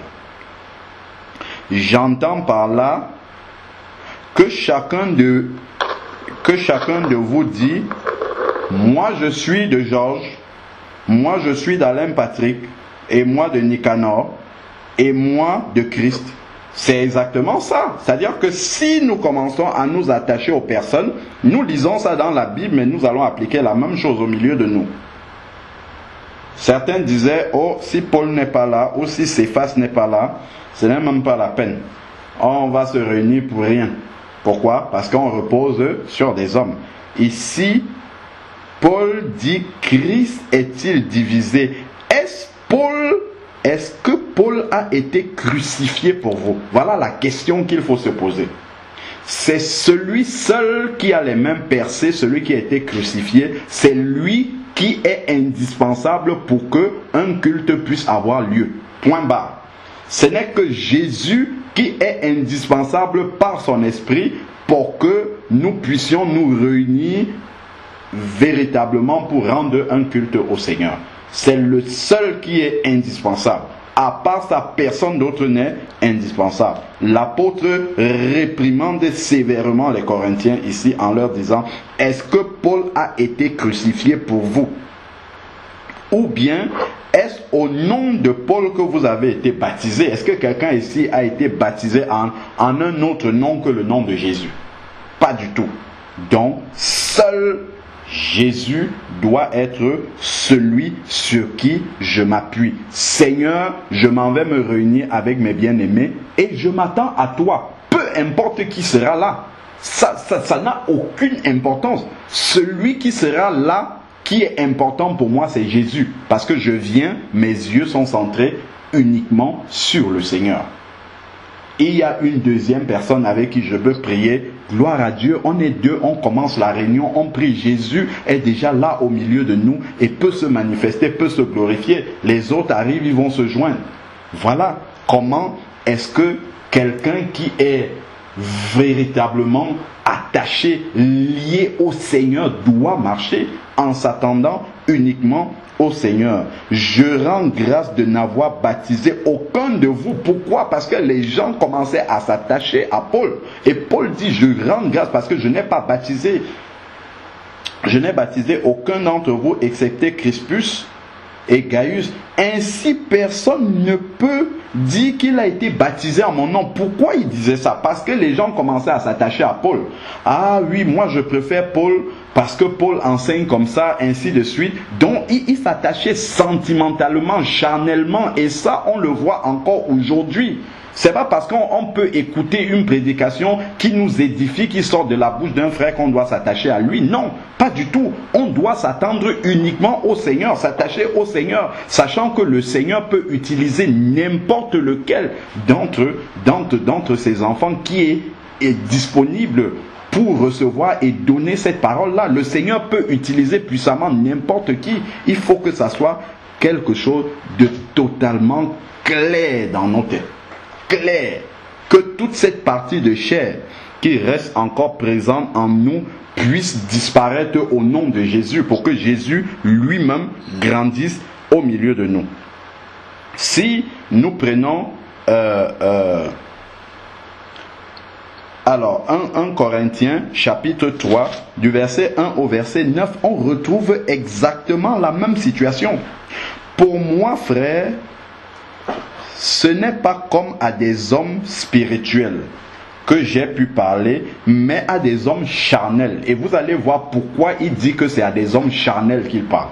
J'entends par là que chacun de chacun de vous dit moi je suis de Georges, moi je suis d'Alain Patrick et moi de Nicanor et moi de Christ. C'est exactement ça. C'est-à-dire que si nous commençons à nous attacher aux personnes, nous lisons ça dans la Bible, mais nous allons appliquer la même chose au milieu de nous. Certains disaient, oh, si Paul n'est pas là, ou si Céphas n'est pas là, ce n'est même pas la peine. On va se réunir pour rien. Pourquoi? Parce qu'on repose sur des hommes. Ici, Paul dit, Christ est-il divisé? Est-ce Paul est-ce que Paul a été crucifié pour vous? Voilà la question qu'il faut se poser. C'est celui seul qui a les mains percées, celui qui a été crucifié, c'est lui qui est indispensable pour que un culte puisse avoir lieu. Point barre. Ce n'est que Jésus qui est indispensable par son esprit pour que nous puissions nous réunir véritablement pour rendre un culte au Seigneur. C'est le seul qui est indispensable. À part sa personne d'autre n'est indispensable. L'apôtre réprimande sévèrement les Corinthiens ici en leur disant, est-ce que Paul a été crucifié pour vous? Ou bien est-ce au nom de Paul que vous avez été baptisé? Est-ce que quelqu'un ici a été baptisé en, en un autre nom que le nom de Jésus? Pas du tout. Donc, seul Jésus doit être celui sur qui je m'appuie. Seigneur, je m'en vais me réunir avec mes bien-aimés et je m'attends à toi. Peu importe qui sera là. Ça, ça, n'a aucune importance. Celui qui sera là, qui est important pour moi, c'est Jésus. Parce que je viens, mes yeux sont centrés uniquement sur le Seigneur il y a une deuxième personne avec qui je peux prier. Gloire à Dieu, on est deux, on commence la réunion, on prie. Jésus est déjà là au milieu de nous et peut se manifester, peut se glorifier. Les autres arrivent, ils vont se joindre. Voilà comment est-ce que quelqu'un qui est véritablement attaché, lié au Seigneur, doit marcher en s'attendant uniquement au Seigneur. Je rends grâce de n'avoir baptisé aucun de vous. Pourquoi? Parce que les gens commençaient à s'attacher à Paul. Et Paul dit, je rends grâce parce que je n'ai pas baptisé. Je n'ai baptisé aucun d'entre vous excepté Crispus et Gaius. Ainsi, personne ne peut dire qu'il a été baptisé en mon nom. Pourquoi il disait ça? Parce que les gens commençaient à s'attacher à Paul. Ah oui, moi je préfère Paul parce que Paul enseigne comme ça, ainsi de suite. Donc il, s'attachait sentimentalement, charnellement, et ça on le voit encore aujourd'hui. C'est pas parce qu'on peut écouter une prédication qui nous édifie, qui sort de la bouche d'un frère qu'on doit s'attacher à lui. Non, pas du tout. On doit s'attendre uniquement au Seigneur, s'attacher au Seigneur, sachant que le Seigneur peut utiliser n'importe lequel d'entre d'entre ses enfants qui est, est disponible pour recevoir et donner cette parole-là. Le Seigneur peut utiliser puissamment n'importe qui. Il faut que ça soit quelque chose de totalement clair dans nos têtes. Que toute cette partie de chair qui reste encore présente en nous puisse disparaître au nom de Jésus pour que Jésus lui-même grandisse au milieu de nous. Si nous prenons euh, euh, alors 1, 1 Corinthiens chapitre 3 du verset 1 au verset 9, on retrouve exactement la même situation. Pour moi, frère, ce n'est pas comme à des hommes spirituels que j'ai pu parler, mais à des hommes charnels. Et vous allez voir pourquoi il dit que c'est à des hommes charnels qu'il parle.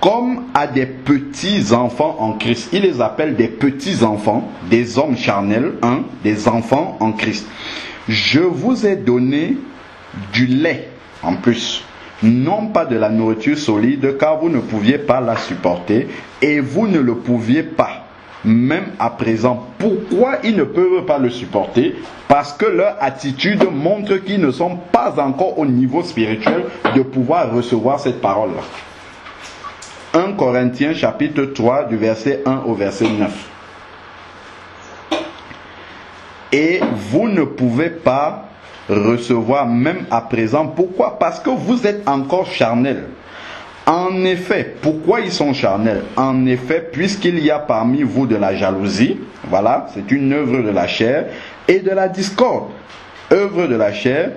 Comme à des petits enfants en Christ. Il les appelle des petits enfants, des hommes charnels, hein, des enfants en Christ. Je vous ai donné du lait en plus non pas de la nourriture solide, car vous ne pouviez pas la supporter, et vous ne le pouviez pas, même à présent. Pourquoi ils ne peuvent pas le supporter? Parce que leur attitude montre qu'ils ne sont pas encore au niveau spirituel de pouvoir recevoir cette parole-là. 1 Corinthiens chapitre 3 du verset 1 au verset 9. Et vous ne pouvez pas recevoir même à présent. Pourquoi? Parce que vous êtes encore charnel. En effet, pourquoi ils sont charnels? En effet, puisqu'il y a parmi vous de la jalousie, voilà, c'est une œuvre de la chair, et de la discorde, œuvre de la chair,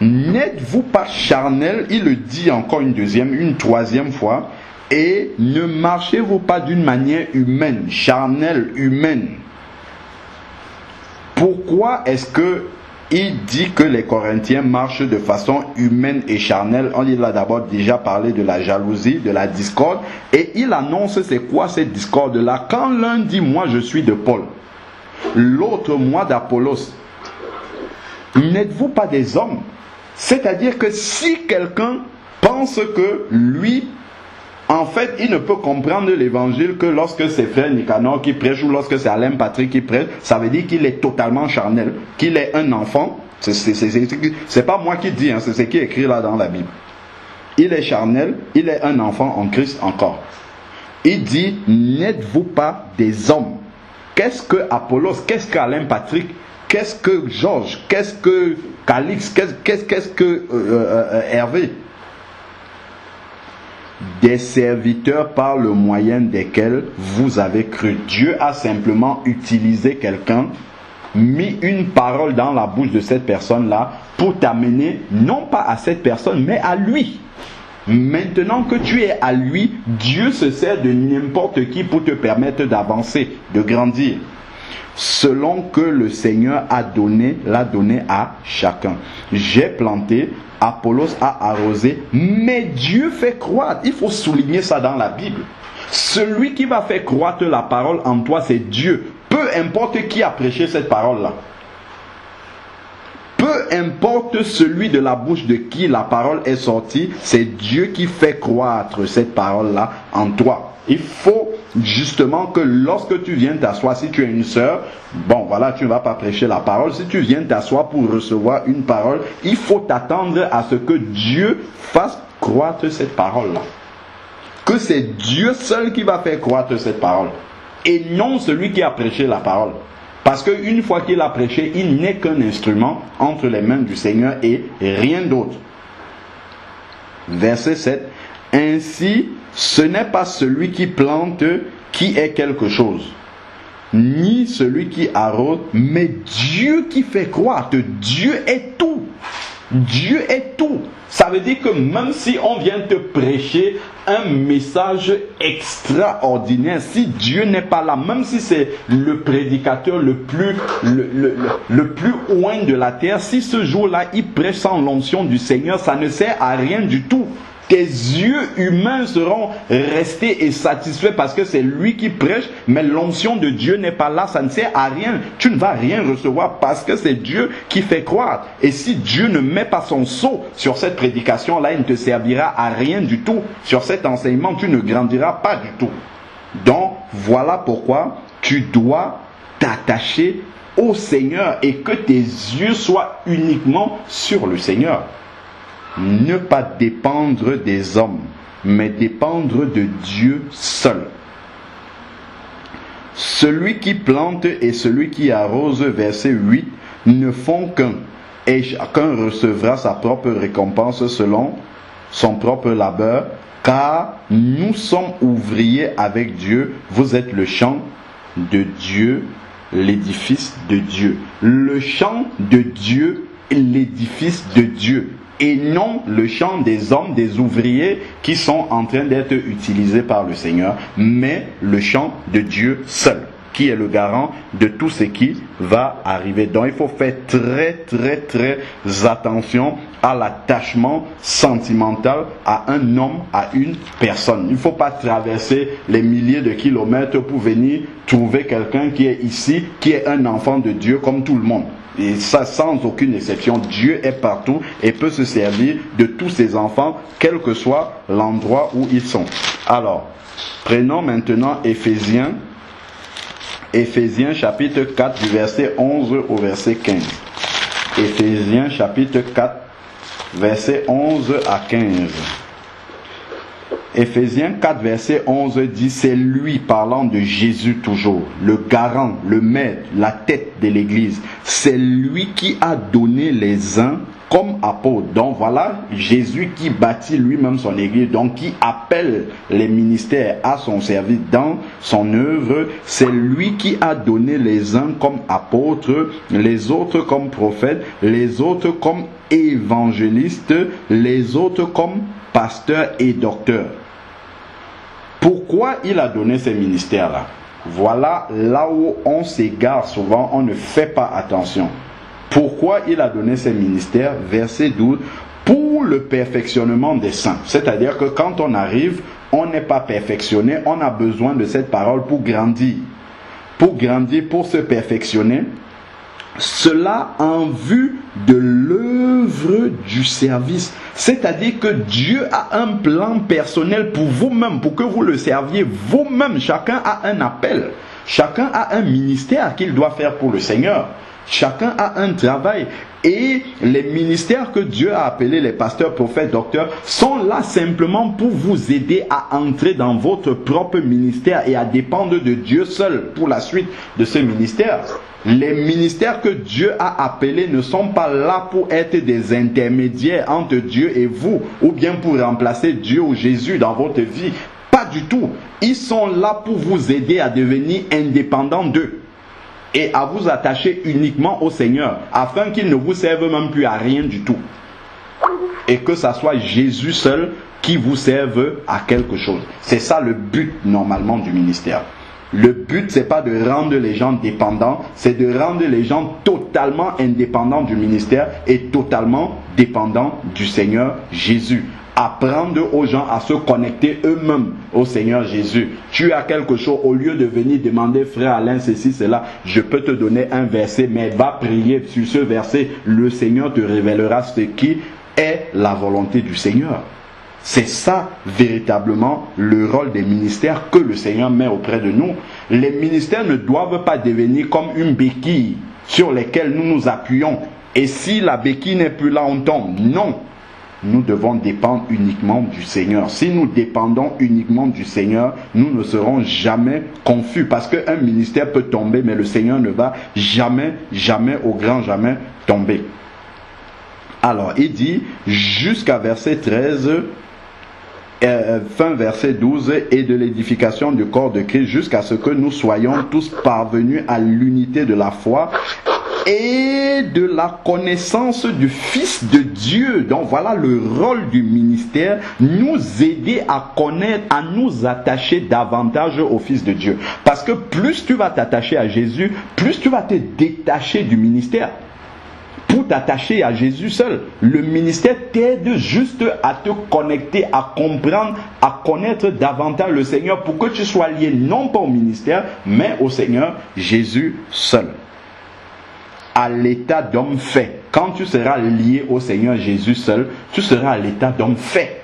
n'êtes-vous pas charnel? Il le dit encore une deuxième, une troisième fois, et ne marchez-vous pas d'une manière humaine, charnelle, humaine. Pourquoi est-ce que il dit que les Corinthiens marchent de façon humaine et charnelle. On il a d'abord déjà parlé de la jalousie, de la discorde, et il annonce c'est quoi cette discorde-là. Quand l'un dit moi je suis de Paul, l'autre moi d'Apollos, n'êtes-vous pas des hommes? C'est-à-dire que si quelqu'un pense que lui en fait, il ne peut comprendre l'évangile que lorsque c'est frère Nicanor qui prêche ou lorsque c'est Alain Patrick qui prêche. Ça veut dire qu'il est totalement charnel, qu'il est un enfant. C'est pas moi qui dis, hein, c'est ce qui est écrit là dans la Bible. Il est charnel, il est un enfant en Christ encore. Il dit, n'êtes-vous pas des hommes? Qu'est-ce que Apollos Qu'est-ce qu'Alain Patrick Qu'est-ce que Georges Qu'est-ce que Calix Qu'est-ce qu'est-ce que euh, euh, euh, Hervé? Des serviteurs par le moyen desquels vous avez cru. Dieu a simplement utilisé quelqu'un, mis une parole dans la bouche de cette personne-là pour t'amener non pas à cette personne, mais à lui. Maintenant que tu es à lui, Dieu se sert de n'importe qui pour te permettre d'avancer, de grandir. Selon que le Seigneur a donné, l'a donné à chacun. J'ai planté, Apollos a arrosé, mais Dieu fait croître. Il faut souligner ça dans la Bible. Celui qui va faire croître la parole en toi, c'est Dieu. Peu importe qui a prêché cette parole-là. Peu importe celui de la bouche de qui la parole est sortie, c'est Dieu qui fait croître cette parole-là en toi. Il faut justement que lorsque tu viens t'asseoir, si tu es une sœur, bon voilà, tu ne vas pas prêcher la parole. Si tu viens t'asseoir pour recevoir une parole, il faut t'attendre à ce que Dieu fasse croître cette parole-là. Que c'est Dieu seul qui va faire croître cette parole. Et non celui qui a prêché la parole. Parce qu'une fois qu'il a prêché, il n'est qu'un instrument entre les mains du Seigneur et rien d'autre. Verset 7. Ainsi, ce n'est pas celui qui plante qui est quelque chose, ni celui qui arrose, mais Dieu qui fait croître. Dieu est tout. Dieu est tout. Ça veut dire que même si on vient te prêcher un message extraordinaire, si Dieu n'est pas là, même si c'est le prédicateur le plus, le, plus loin de la terre, si ce jour-là il prêche sans l'onction du Seigneur, ça ne sert à rien du tout tes yeux humains seront restés et satisfaits parce que c'est lui qui prêche, mais l'onction de Dieu n'est pas là, ça ne sert à rien. Tu ne vas rien recevoir parce que c'est Dieu qui fait croire. Et si Dieu ne met pas son sceau sur cette prédication-là, il ne te servira à rien du tout. Sur cet enseignement, tu ne grandiras pas du tout. Donc, voilà pourquoi tu dois t'attacher au Seigneur et que tes yeux soient uniquement sur le Seigneur ne pas dépendre des hommes, mais dépendre de Dieu seul. Celui qui plante et celui qui arrose, verset 8, ne font qu'un. et chacun recevra sa propre récompense selon son propre labeur, car nous sommes ouvriers avec Dieu, vous êtes le champ de Dieu, l'édifice de Dieu. Le champ de Dieu, l'édifice de Dieu et non le champ des hommes, des ouvriers qui sont en train d'être utilisés par le Seigneur, mais le champ de Dieu seul qui est le garant de tout ce qui va arriver. Donc il faut faire très très très attention à l'attachement sentimental à un homme, à une personne. Il ne faut pas traverser les milliers de kilomètres pour venir trouver quelqu'un qui est ici, qui est un enfant de Dieu comme tout le monde. Et ça, sans aucune exception, Dieu est partout et peut se servir de tous ses enfants, quel que soit l'endroit où ils sont. Alors, prenons maintenant Éphésiens, Éphésiens chapitre 4 du verset 11 au verset 15. Éphésiens chapitre 4, verset 11 à 15. Éphésiens 4, verset 11 dit, c'est lui parlant de Jésus toujours, le garant, le maître, la tête de l'Église. C'est lui qui a donné les uns comme apôtres. Donc voilà Jésus qui bâtit lui-même son Église, donc qui appelle les ministères à son service dans son œuvre. C'est lui qui a donné les uns comme apôtres, les autres comme prophètes, les autres comme évangélistes, les autres comme pasteur et docteur. Pourquoi il a donné ces ministères-là? Voilà là où on s'égare souvent, on ne fait pas attention. Pourquoi il a donné ces ministères? Verset 12. Pour le perfectionnement des saints. C'est-à-dire que quand on arrive, on n'est pas perfectionné, on a besoin de cette parole pour grandir. Pour grandir, pour se perfectionner, cela en vue de l'œuvre du service. C'est-à-dire que Dieu a un plan personnel pour vous-même, pour que vous le serviez vous-même. Chacun a un appel. Chacun a un ministère qu'il doit faire pour le Seigneur. Chacun a un travail. Et les ministères que Dieu a appelés les pasteurs, prophètes, docteurs, sont là simplement pour vous aider à entrer dans votre propre ministère et à dépendre de Dieu seul pour la suite de ce ministère. Les ministères que Dieu a appelés ne sont pas là pour être des intermédiaires entre Dieu et vous, ou bien pour remplacer Dieu ou Jésus dans votre vie. Pas du tout. Ils sont là pour vous aider à devenir indépendant d'eux et à vous attacher uniquement au Seigneur, afin qu'il ne vous serve même plus à rien du tout. Et que ça soit Jésus seul qui vous serve à quelque chose. C'est ça le but normalement du ministère. Le but, c'est pas de rendre les gens dépendants, c'est de rendre les gens totalement indépendants du ministère et totalement dépendants du Seigneur Jésus apprendre aux gens à se connecter eux-mêmes au Seigneur Jésus. Tu as quelque chose, au lieu de venir demander, frère Alain, ceci, cela, je peux te donner un verset, mais va prier sur ce verset. Le Seigneur te révélera ce qui est la volonté du Seigneur. C'est ça véritablement le rôle des ministères que le Seigneur met auprès de nous. Les ministères ne doivent pas devenir comme une béquille sur lesquelles nous nous appuyons. Et si la béquille n'est plus là, on tombe. Non, nous devons dépendre uniquement du Seigneur. Si nous dépendons uniquement du Seigneur, nous ne serons jamais confus parce qu'un ministère peut tomber, mais le Seigneur ne va jamais, jamais, au grand jamais tomber. Alors, il dit jusqu'à verset 13, euh, fin verset 12, et de l'édification du corps de Christ jusqu'à ce que nous soyons tous parvenus à l'unité de la foi et de la connaissance du Fils de Dieu. Donc voilà le rôle du ministère, nous aider à connaître, à nous attacher davantage au Fils de Dieu. Parce que plus tu vas t'attacher à Jésus, plus tu vas te détacher du ministère pour t'attacher à Jésus seul. Le ministère t'aide juste à te connecter, à comprendre, à connaître davantage le Seigneur pour que tu sois lié non pas au ministère, mais au Seigneur Jésus seul à l'état d'homme fait. Quand tu seras lié au Seigneur Jésus seul, tu seras à l'état d'homme fait.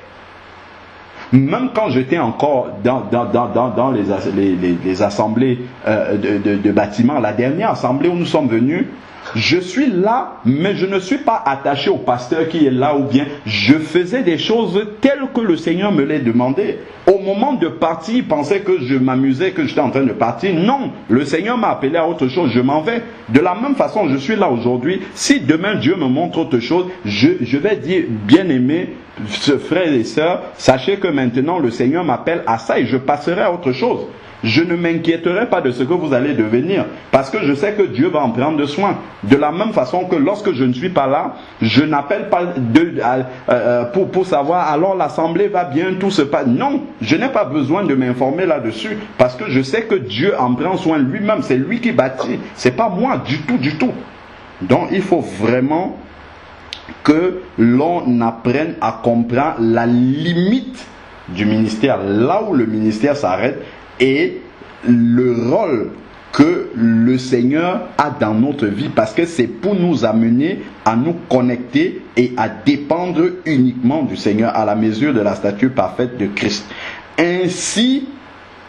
Même quand j'étais encore dans, dans, dans, dans les, assemblées euh, de, bâtiments, la dernière assemblée où nous sommes venus, Je suis là, mais je ne suis pas attaché au pasteur qui est là ou bien je faisais des choses telles que le Seigneur me les demandait. Au moment de partir, il pensait que je m'amusais, que j'étais en train de partir. Non, le Seigneur m'a appelé à autre chose, je m'en vais. De la même façon, je suis là aujourd'hui. Si demain Dieu me montre autre chose, je, vais dire, bien aimé, frères et sœurs, sachez que maintenant le Seigneur m'appelle à ça et je passerai à autre chose je ne m'inquiéterai pas de ce que vous allez devenir, parce que je sais que Dieu va en prendre soin. De la même façon que lorsque je ne suis pas là, je n'appelle pas euh, pour, pour savoir alors l'assemblée va bien, tout se passe. Non, je n'ai pas besoin de m'informer là-dessus, parce que je sais que Dieu en prend soin lui-même, c'est lui qui bâtit, c'est pas moi du tout, du tout. Donc il faut vraiment que l'on apprenne à comprendre la limite du ministère, là où le ministère s'arrête et le rôle que le Seigneur a dans notre vie parce que c'est pour nous amener à nous connecter et à dépendre uniquement du Seigneur à la mesure de la statue parfaite de Christ. Ainsi,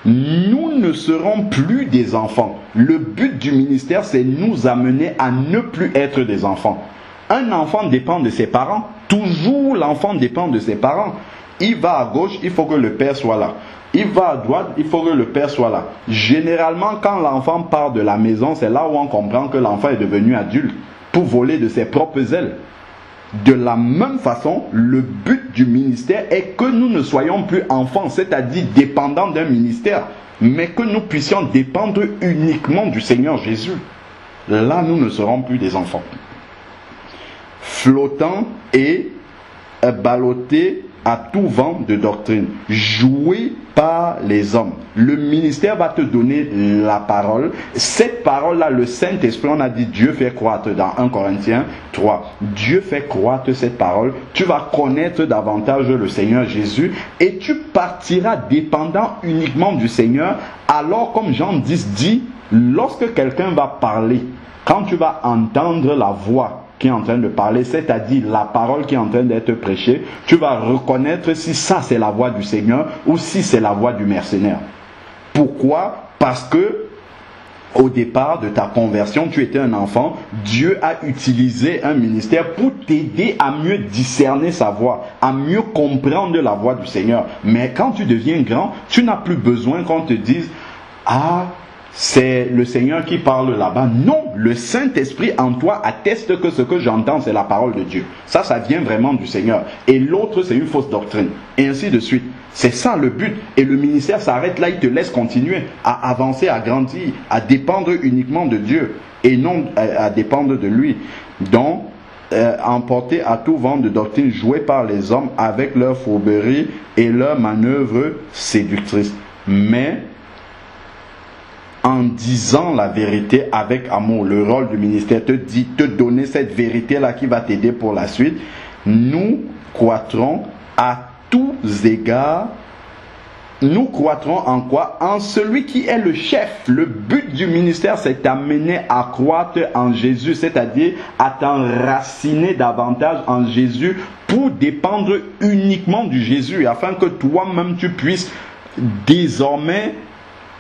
nous ne serons plus des enfants. Le but du ministère, c'est nous amener à ne plus être des enfants. Un enfant dépend de ses parents. Toujours l'enfant dépend de ses parents. Il va à gauche, il faut que le père soit là. Il va à droite, il faut que le père soit là. Généralement, quand l'enfant part de la maison, c'est là où on comprend que l'enfant est devenu adulte pour voler de ses propres ailes. De la même façon, le but du ministère est que nous ne soyons plus enfants, c'est-à-dire dépendants d'un ministère, mais que nous puissions dépendre uniquement du Seigneur Jésus. Là, nous ne serons plus des enfants. Flottants et ballottés à tout vent de doctrine, joué par les hommes. Le ministère va te donner la parole. Cette parole-là, le Saint-Esprit, on a dit Dieu fait croître dans 1 Corinthiens 3. Dieu fait croître cette parole. Tu vas connaître davantage le Seigneur Jésus et tu partiras dépendant uniquement du Seigneur. Alors, comme Jean 10 dit, lorsque quelqu'un va parler, quand tu vas entendre la voix qui est en train de parler, c'est-à-dire la parole qui est en train d'être prêchée, tu vas reconnaître si ça c'est la voix du Seigneur ou si c'est la voix du mercenaire. Pourquoi? Parce que au départ de ta conversion, tu étais un enfant, Dieu a utilisé un ministère pour t'aider à mieux discerner sa voix, à mieux comprendre la voix du Seigneur. Mais quand tu deviens grand, tu n'as plus besoin qu'on te dise, ah, c'est le Seigneur qui parle là-bas. Non, le Saint-Esprit en toi atteste que ce que j'entends, c'est la parole de Dieu. Ça, ça vient vraiment du Seigneur. Et l'autre, c'est une fausse doctrine. Et ainsi de suite. C'est ça le but. Et le ministère s'arrête là, il te laisse continuer à avancer, à grandir, à dépendre uniquement de Dieu et non à, dépendre de lui. Donc, euh, emporter à tout vent de doctrine jouée par les hommes avec leur fourberie et leurs manœuvres séductrices. Mais en disant la vérité avec amour. Le rôle du ministère te dit, te donner cette vérité-là qui va t'aider pour la suite. Nous croîtrons à tous égards. Nous croîtrons en quoi? En celui qui est le chef. Le but du ministère, c'est d'amener à croître en Jésus, c'est-à-dire à t'enraciner davantage en Jésus pour dépendre uniquement du Jésus, afin que toi-même tu puisses désormais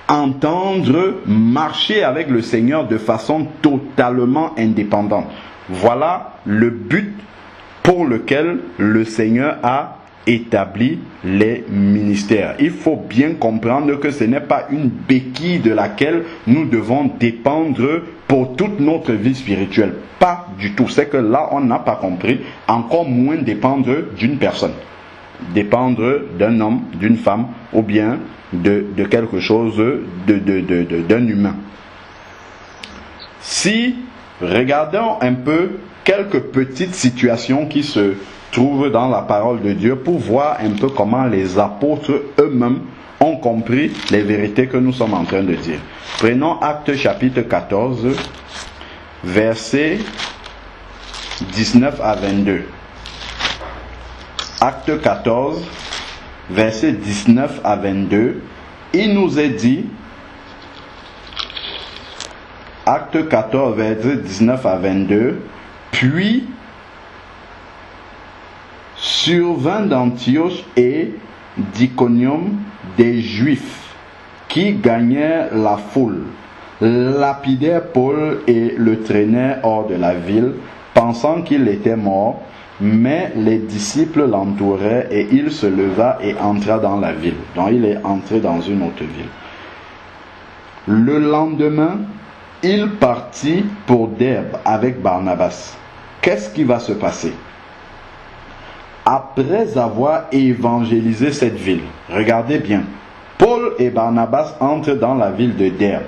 entendre marcher avec le Seigneur de façon totalement indépendante. Voilà le but pour lequel le Seigneur a établi les ministères. Il faut bien comprendre que ce n'est pas une béquille de laquelle nous devons dépendre pour toute notre vie spirituelle. Pas du tout. C'est que là, on n'a pas compris. Encore moins dépendre d'une personne. Dépendre d'un homme, d'une femme, ou bien de, quelque chose d'un humain. Si, regardons un peu quelques petites situations qui se trouvent dans la parole de Dieu pour voir un peu comment les apôtres eux-mêmes ont compris les vérités que nous sommes en train de dire. Prenons Acte chapitre 14, versets 19 à 22. Acte 14, versets 19 à 22, il nous est dit, acte 14, versets 19 à 22, puis survint d'Antioche et d'Iconium des Juifs qui gagnèrent la foule lapidèrent Paul et le traînèrent hors de la ville, pensant qu'il était mort. Mais les disciples l'entouraient et il se leva et entra dans la ville. Donc il est entré dans une autre ville. Le lendemain, il partit pour Derbe avec Barnabas. Qu'est-ce qui va se passer? Après avoir évangélisé cette ville, regardez bien, Paul et Barnabas entrent dans la ville de Derbe.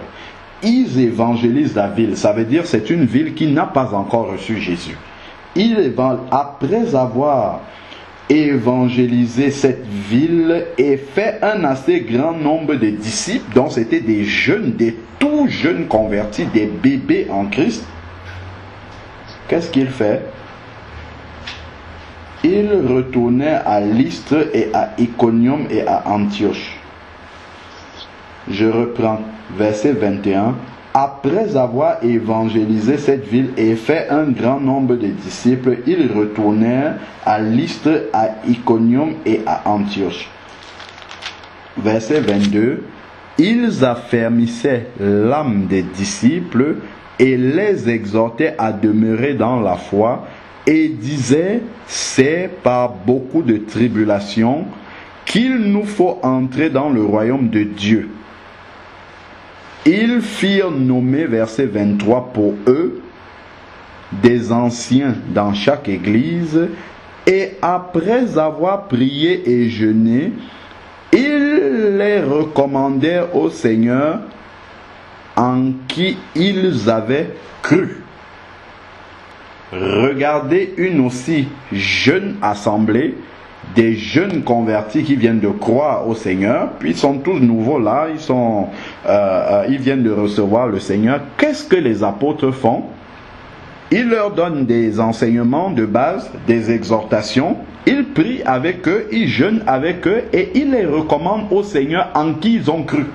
Ils évangélisent la ville, ça veut dire c'est une ville qui n'a pas encore reçu Jésus il, après avoir évangélisé cette ville et fait un assez grand nombre de disciples, dont c'était des jeunes, des tout jeunes convertis, des bébés en Christ, qu'est-ce qu'il fait? Il retournait à Lystre et à Iconium et à Antioche. Je reprends verset 21 après avoir évangélisé cette ville et fait un grand nombre de disciples, ils retournèrent à Lystre, à Iconium et à Antioche. Verset 22. Ils affermissaient l'âme des disciples et les exhortaient à demeurer dans la foi et disaient, c'est par beaucoup de tribulations qu'il nous faut entrer dans le royaume de Dieu. Ils firent nommer, verset 23, pour eux des anciens dans chaque église, et après avoir prié et jeûné, ils les recommandèrent au Seigneur en qui ils avaient cru. Regardez une aussi jeune assemblée des jeunes convertis qui viennent de croire au Seigneur, puis ils sont tous nouveaux là, ils, sont, euh, euh, ils viennent de recevoir le Seigneur. Qu'est-ce que les apôtres font? Ils leur donnent des enseignements de base, des exhortations, ils prient avec eux, ils jeûnent avec eux et ils les recommandent au Seigneur en qui ils ont cru.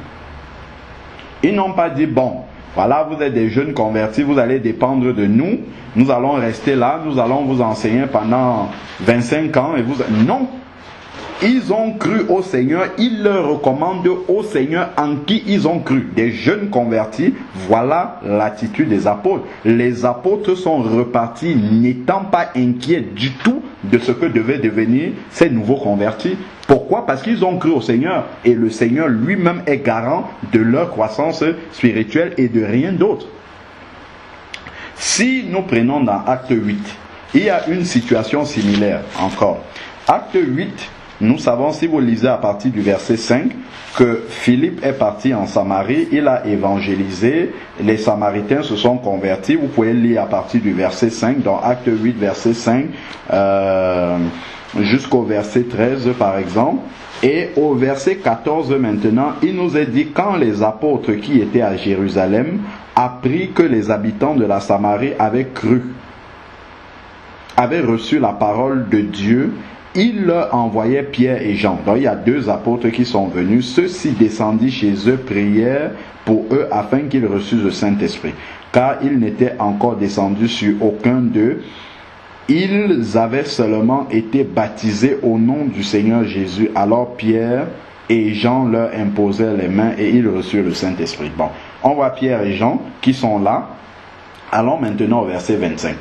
Ils n'ont pas dit, bon, voilà, vous êtes des jeunes convertis, vous allez dépendre de nous. Nous allons rester là, nous allons vous enseigner pendant 25 ans et vous... Non, ils ont cru au Seigneur, ils leur recommandent au Seigneur en qui ils ont cru. Des jeunes convertis, voilà l'attitude des apôtres. Les apôtres sont repartis n'étant pas inquiets du tout de ce que devaient devenir ces nouveaux convertis. Pourquoi? Parce qu'ils ont cru au Seigneur et le Seigneur lui-même est garant de leur croissance spirituelle et de rien d'autre. Si nous prenons dans Acte 8, il y a une situation similaire encore. Acte 8, nous savons, si vous lisez à partir du verset 5, que Philippe est parti en Samarie, il a évangélisé, les Samaritains se sont convertis. Vous pouvez lire à partir du verset 5, dans Acte 8, verset 5, euh, jusqu'au verset 13 par exemple. Et au verset 14 maintenant, il nous est dit quand les apôtres qui étaient à Jérusalem apprirent que les habitants de la Samarie avaient cru, avaient reçu la parole de Dieu, il leur envoyait Pierre et Jean. Donc il y a deux apôtres qui sont venus. Ceux-ci descendit chez eux, prièrent pour eux afin qu'ils reçussent le Saint-Esprit. Car ils n'étaient encore descendus sur aucun d'eux. Ils avaient seulement été baptisés au nom du Seigneur Jésus. Alors Pierre et Jean leur imposèrent les mains et ils reçurent le Saint-Esprit. Bon, on voit Pierre et Jean qui sont là. Allons maintenant au verset 25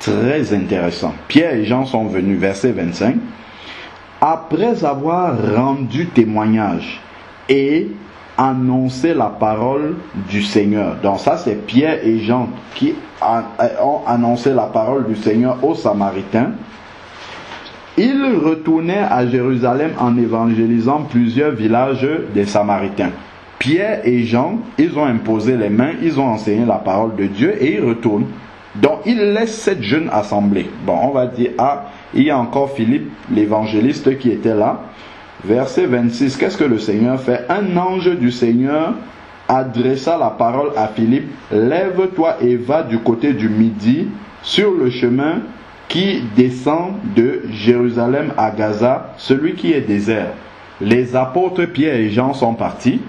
très intéressant. Pierre et Jean sont venus, verset 25, après avoir rendu témoignage et annoncé la parole du Seigneur. Donc ça, c'est Pierre et Jean qui ont annoncé la parole du Seigneur aux Samaritains. Ils retournaient à Jérusalem en évangélisant plusieurs villages des Samaritains. Pierre et Jean, ils ont imposé les mains, ils ont enseigné la parole de Dieu et ils retournent. Donc il laisse cette jeune assemblée. Bon, on va dire, ah, il y a encore Philippe, l'évangéliste qui était là. Verset 26, qu'est-ce que le Seigneur fait? Un ange du Seigneur adressa la parole à Philippe, lève-toi et va du côté du midi sur le chemin qui descend de Jérusalem à Gaza, celui qui est désert. Les apôtres Pierre et Jean sont partis.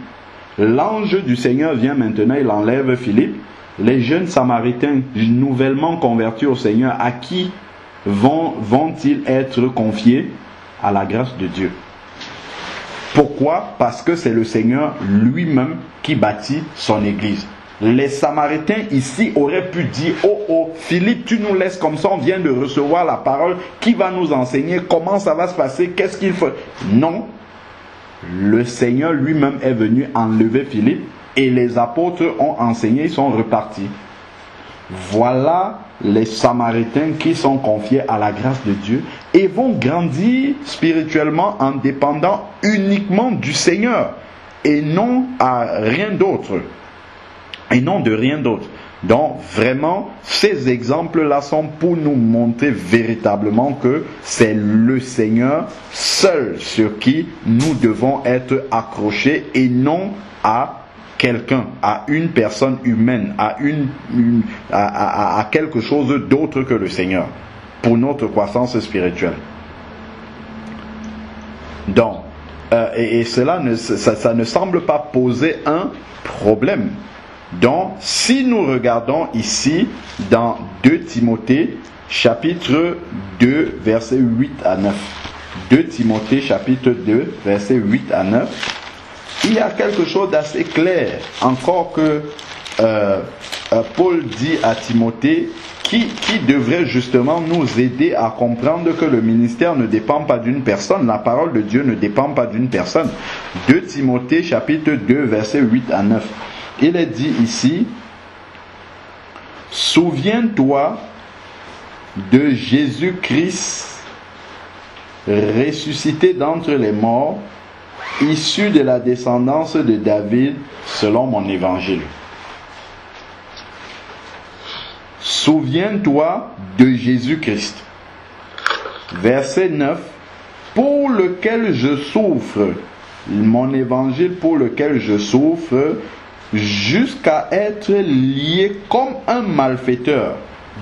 L'ange du Seigneur vient maintenant, il enlève Philippe les jeunes samaritains nouvellement convertis au Seigneur, à qui vont, vont-ils être confiés À la grâce de Dieu? Pourquoi? Parce que c'est le Seigneur lui-même qui bâtit son Église. Les Samaritains ici auraient pu dire, oh oh, Philippe, tu nous laisses comme ça, on vient de recevoir la parole, qui va nous enseigner, comment ça va se passer, qu'est-ce qu'il faut. Non, le Seigneur lui-même est venu enlever Philippe et les apôtres ont enseigné, ils sont repartis. Voilà les Samaritains qui sont confiés à la grâce de Dieu et vont grandir spirituellement en dépendant uniquement du Seigneur et non à rien d'autre. Et non de rien d'autre. Donc vraiment, ces exemples-là sont pour nous montrer véritablement que c'est le Seigneur seul sur qui nous devons être accrochés et non à quelqu'un, à une personne humaine, à, une, à, quelque chose d'autre que le Seigneur, pour notre croissance spirituelle. Donc, euh, et, cela ne, ça, ne semble pas poser un problème. Donc, si nous regardons ici dans 2 Timothée, chapitre 2, versets 8 à 9. 2 Timothée, chapitre 2, versets 8 à 9 il y a quelque chose d'assez clair, encore que euh, euh, Paul dit à Timothée, qui, devrait justement nous aider à comprendre que le ministère ne dépend pas d'une personne, la parole de Dieu ne dépend pas d'une personne. 2 Timothée chapitre 2 verset 8 à 9. Il est dit ici, Souviens-toi de Jésus-Christ ressuscité d'entre les morts issu de la descendance de David selon mon évangile. Souviens-toi de Jésus-Christ. Verset 9. Pour lequel je souffre, mon évangile pour lequel je souffre, jusqu'à être lié comme un malfaiteur.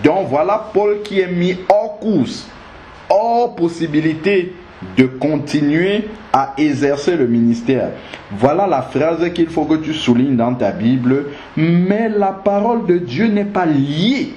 Donc voilà Paul qui est mis hors course, hors possibilité de continuer à exercer le ministère. Voilà la phrase qu'il faut que tu soulignes dans ta Bible. Mais la parole de Dieu n'est pas liée.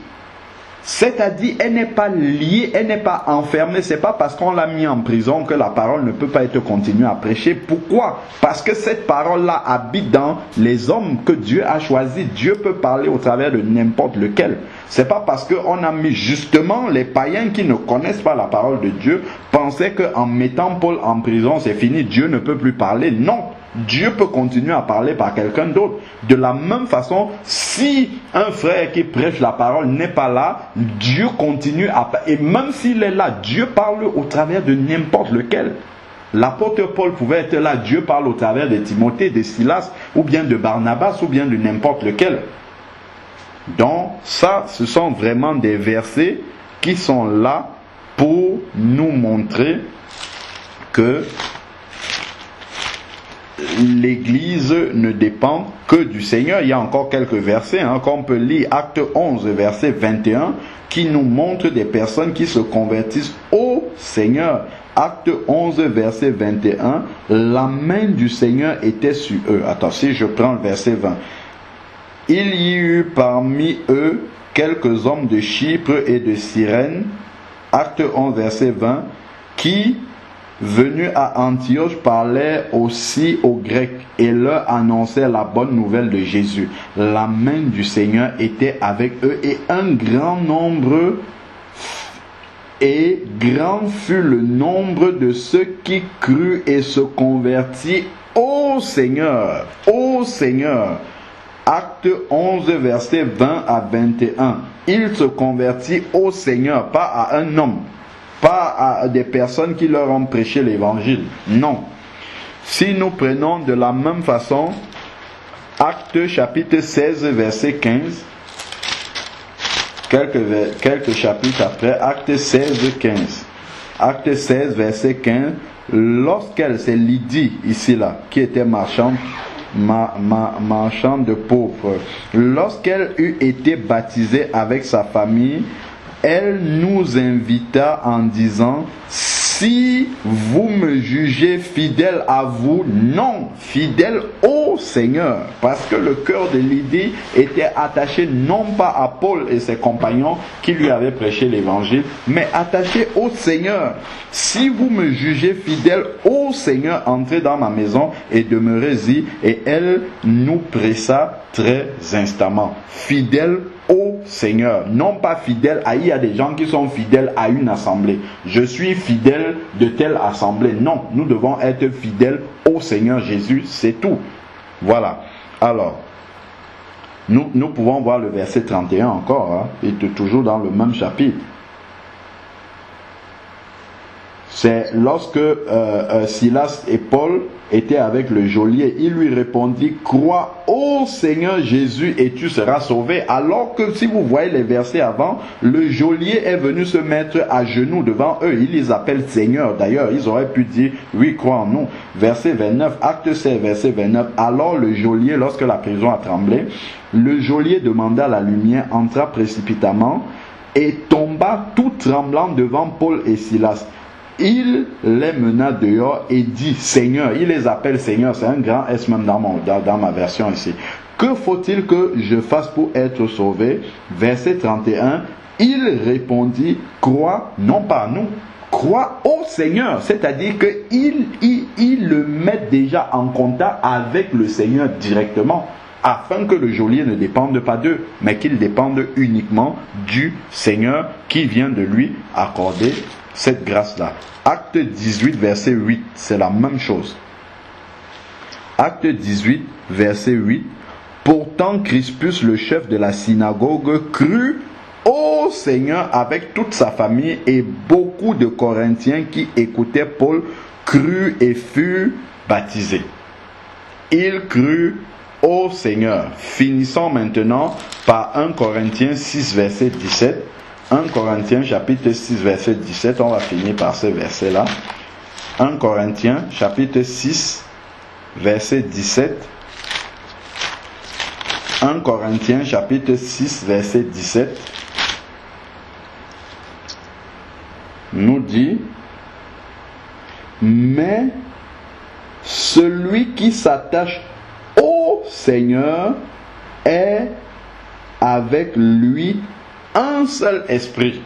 C'est-à-dire, elle n'est pas liée, elle n'est pas enfermée. C'est pas parce qu'on l'a mis en prison que la parole ne peut pas être continuée à prêcher. Pourquoi? Parce que cette parole-là habite dans les hommes que Dieu a choisis. Dieu peut parler au travers de n'importe lequel. C'est pas parce qu'on a mis justement les païens qui ne connaissent pas la parole de Dieu pensaient qu'en mettant Paul en prison, c'est fini, Dieu ne peut plus parler. Non, Dieu peut continuer à parler par quelqu'un d'autre. De la même façon, si un frère qui prêche la parole n'est pas là, Dieu continue à et même s'il est là, Dieu parle au travers de n'importe lequel. L'apôtre Paul pouvait être là, Dieu parle au travers de Timothée, de Silas, ou bien de Barnabas, ou bien de n'importe lequel. Donc ça, ce sont vraiment des versets qui sont là pour nous montrer que l'Église ne dépend que du Seigneur. Il y a encore quelques versets, hein, qu'on peut lire Acte 11, verset 21, qui nous montre des personnes qui se convertissent au Seigneur. Acte 11, verset 21, la main du Seigneur était sur eux. Attends, si je prends le verset 20. Il y eut parmi eux quelques hommes de Chypre et de Cyrène, acte 11, verset 20, qui, venus à Antioche, parlaient aussi aux Grecs et leur annonçaient la bonne nouvelle de Jésus. La main du Seigneur était avec eux et un grand nombre et grand fut le nombre de ceux qui crurent et se convertirent au Seigneur, au Seigneur. Acte 11, verset 20 à 21. Il se convertit au Seigneur, pas à un homme, pas à des personnes qui leur ont prêché l'évangile. Non. Si nous prenons de la même façon, Acte chapitre 16, verset 15, quelques, chapitres après, Acte 16, 15. Acte 16, verset 15, lorsqu'elle, c'est Lydie ici là, qui était marchande, ma, ma, marchande de pauvres. Lorsqu'elle eut été baptisée avec sa famille, elle nous invita en disant, si vous me jugez fidèle à vous, non, fidèle au Seigneur. Parce que le cœur de Lydie était attaché non pas à Paul et ses compagnons qui lui avaient prêché l'évangile, mais attaché au Seigneur. Si vous me jugez fidèle au Seigneur, entrez dans ma maison et demeurez-y. Et elle nous pressa très instamment. Fidèle au Seigneur, non pas fidèle à... Il y a des gens qui sont fidèles à une assemblée. Je suis fidèle de telle assemblée. Non, nous devons être fidèles au Seigneur Jésus, c'est tout. Voilà. Alors, nous, pouvons voir le verset 31 encore, hein, et toujours dans le même chapitre. C'est lorsque euh, euh, Silas et Paul étaient avec le geôlier, il lui répondit, crois au Seigneur Jésus et tu seras sauvé. Alors que si vous voyez les versets avant, le geôlier est venu se mettre à genoux devant eux. Il les appelle Seigneur. D'ailleurs, ils auraient pu dire, oui, crois en nous. Verset 29, acte 16, verset 29. Alors le geôlier, lorsque la prison a tremblé, le geôlier demanda la lumière, entra précipitamment et tomba tout tremblant devant Paul et Silas il les mena dehors et dit Seigneur, il les appelle Seigneur, c'est un grand S même dans, ma version ici. Que faut-il que je fasse pour être sauvé? Verset 31, il répondit, crois non pas nous, crois au Seigneur. C'est-à-dire qu'il il, il le met déjà en contact avec le Seigneur directement afin que le geôlier ne dépende pas d'eux, mais qu'il dépende uniquement du Seigneur qui vient de lui accorder cette grâce-là. Acte 18, verset 8, c'est la même chose. Acte 18, verset 8. Pourtant Crispus, le chef de la synagogue, crut au Seigneur avec toute sa famille et beaucoup de Corinthiens qui écoutaient Paul crut et furent baptisés. Il crut au Seigneur. Finissons maintenant par 1 Corinthiens 6, verset 17. 1 Corinthiens chapitre 6 verset 17, on va finir par ce verset-là. 1 Corinthiens chapitre 6 verset 17. 1 Corinthiens chapitre 6 verset 17 nous dit, mais celui qui s'attache au Seigneur est avec lui un seul esprit.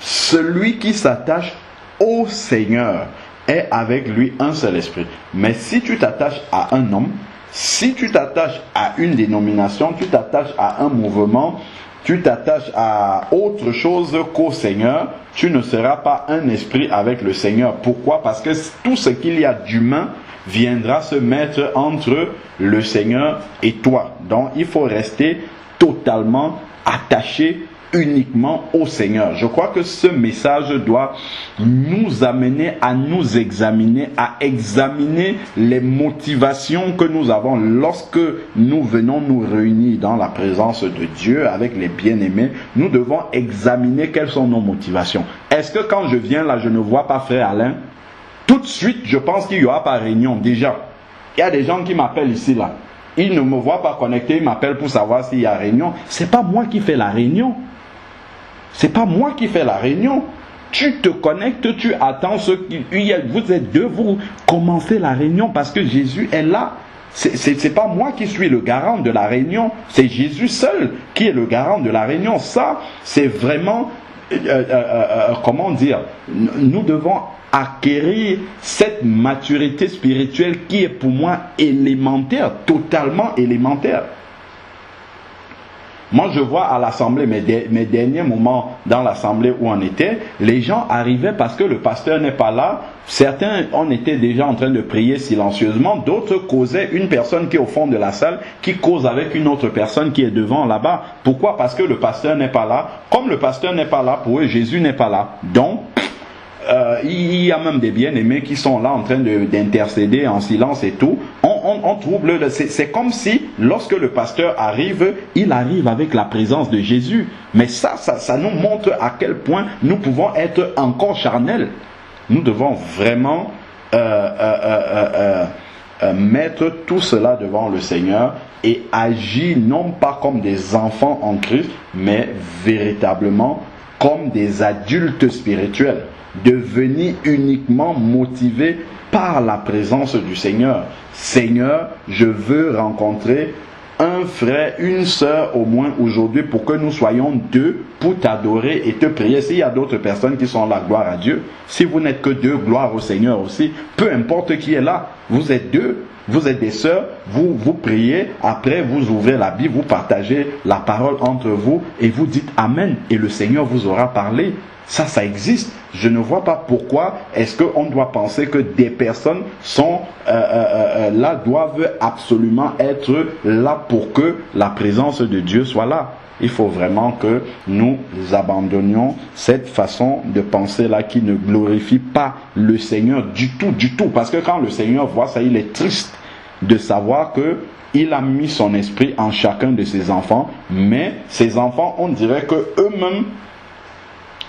Celui qui s'attache au Seigneur est avec lui un seul esprit. Mais si tu t'attaches à un homme, si tu t'attaches à une dénomination, tu t'attaches à un mouvement, tu t'attaches à autre chose qu'au Seigneur, tu ne seras pas un esprit avec le Seigneur. Pourquoi? Parce que tout ce qu'il y a d'humain viendra se mettre entre le Seigneur et toi. Donc il faut rester totalement attaché uniquement au Seigneur. Je crois que ce message doit nous amener à nous examiner, à examiner les motivations que nous avons lorsque nous venons nous réunir dans la présence de Dieu avec les bien-aimés. Nous devons examiner quelles sont nos motivations. Est-ce que quand je viens là, je ne vois pas frère Alain? Tout de suite, je pense qu'il y aura pas réunion déjà. Il y a des gens qui m'appellent ici là. Ils ne me voient pas connecté, ils m'appellent pour savoir s'il y a réunion. C'est pas moi qui fais la réunion. C'est pas moi qui fais la réunion. Tu te connectes, tu attends ce qui. Vous êtes deux, vous commencez la réunion parce que Jésus est là. C'est n'est pas moi qui suis le garant de la réunion, c'est Jésus seul qui est le garant de la réunion. Ça, c'est vraiment, euh, euh, euh, comment dire, nous devons acquérir cette maturité spirituelle qui est pour moi élémentaire, totalement élémentaire. Moi, je vois à l'assemblée, mes, derniers moments dans l'assemblée où on était, les gens arrivaient parce que le pasteur n'est pas là. Certains, on était déjà en train de prier silencieusement. D'autres causaient une personne qui est au fond de la salle, qui cause avec une autre personne qui est devant là-bas. Pourquoi? Parce que le pasteur n'est pas là. Comme le pasteur n'est pas là, pour eux, Jésus n'est pas là. Donc, euh, il y a même des bien-aimés qui sont là en train d'intercéder en silence et tout. On, trouble, c'est comme si lorsque le pasteur arrive, il arrive avec la présence de Jésus. Mais ça, ça, nous montre à quel point nous pouvons être encore charnels. Nous devons vraiment euh, euh, mettre tout cela devant le Seigneur et agir non pas comme des enfants en Christ, mais véritablement comme des adultes spirituels, de venir uniquement motivés par la présence du Seigneur. Seigneur, je veux rencontrer un frère, une sœur au moins aujourd'hui pour que nous soyons deux pour t'adorer et te prier. S'il y a d'autres personnes qui sont là, gloire à Dieu. Si vous n'êtes que deux, gloire au Seigneur aussi. Peu importe qui est là, vous êtes deux, vous êtes des sœurs, vous vous priez, après vous ouvrez la Bible, vous partagez la parole entre vous et vous dites Amen et le Seigneur vous aura parlé. Ça, ça existe. Je ne vois pas pourquoi est-ce qu'on doit penser que des personnes sont euh, euh, euh, là, doivent absolument être là pour que la présence de Dieu soit là. Il faut vraiment que nous abandonnions cette façon de penser là qui ne glorifie pas le Seigneur du tout, du tout. Parce que quand le Seigneur voit ça, il est triste de savoir que il a mis son esprit en chacun de ses enfants, mais ces enfants, on dirait que eux-mêmes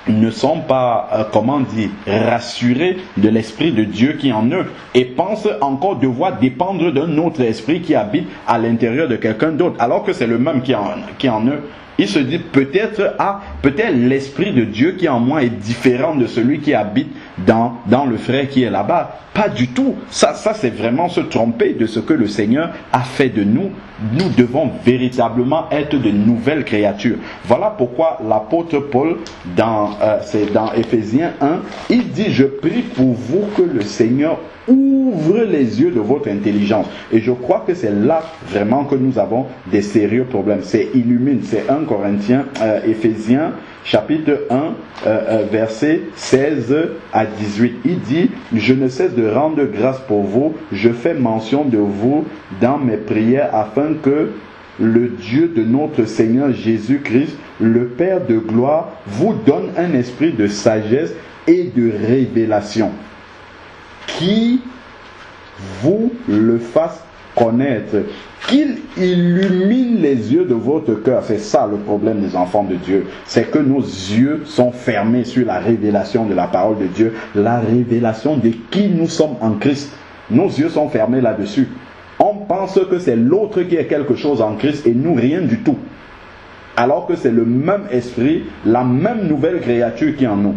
ne sont pas, euh, comment dire, rassurés de l'Esprit de Dieu qui est en eux et pensent encore devoir dépendre d'un autre esprit qui habite à l'intérieur de quelqu'un d'autre, alors que c'est le même qui en, qui est en eux. Il se dit peut-être, ah, peut-être l'Esprit de Dieu qui est en moi est différent de celui qui habite dans, dans le frère qui est là-bas. Pas du tout. Ça, ça c'est vraiment se tromper de ce que le Seigneur a fait de nous. Nous devons véritablement être de nouvelles créatures. Voilà pourquoi l'apôtre Paul, dans, euh, c'est dans Éphésiens 1, il dit, je prie pour vous que le Seigneur ouvre les yeux de votre intelligence. Et je crois que c'est là vraiment que nous avons des sérieux problèmes. C'est illumine, c'est 1 Corinthiens, euh, Éphésiens chapitre 1, euh, euh, verset 16 à 18. Il dit, je ne cesse de rendre grâce pour vous, je fais mention de vous dans mes prières afin que le Dieu de notre Seigneur Jésus-Christ, le Père de gloire, vous donne un esprit de sagesse et de révélation qui vous le fasse connaître, qu'il illumine les yeux de votre cœur. C'est ça le problème des enfants de Dieu. C'est que nos yeux sont fermés sur la révélation de la parole de Dieu, la révélation de qui nous sommes en Christ. Nos yeux sont fermés là-dessus. On pense que c'est l'autre qui est quelque chose en Christ et nous rien du tout. Alors que c'est le même esprit, la même nouvelle créature qui en nous.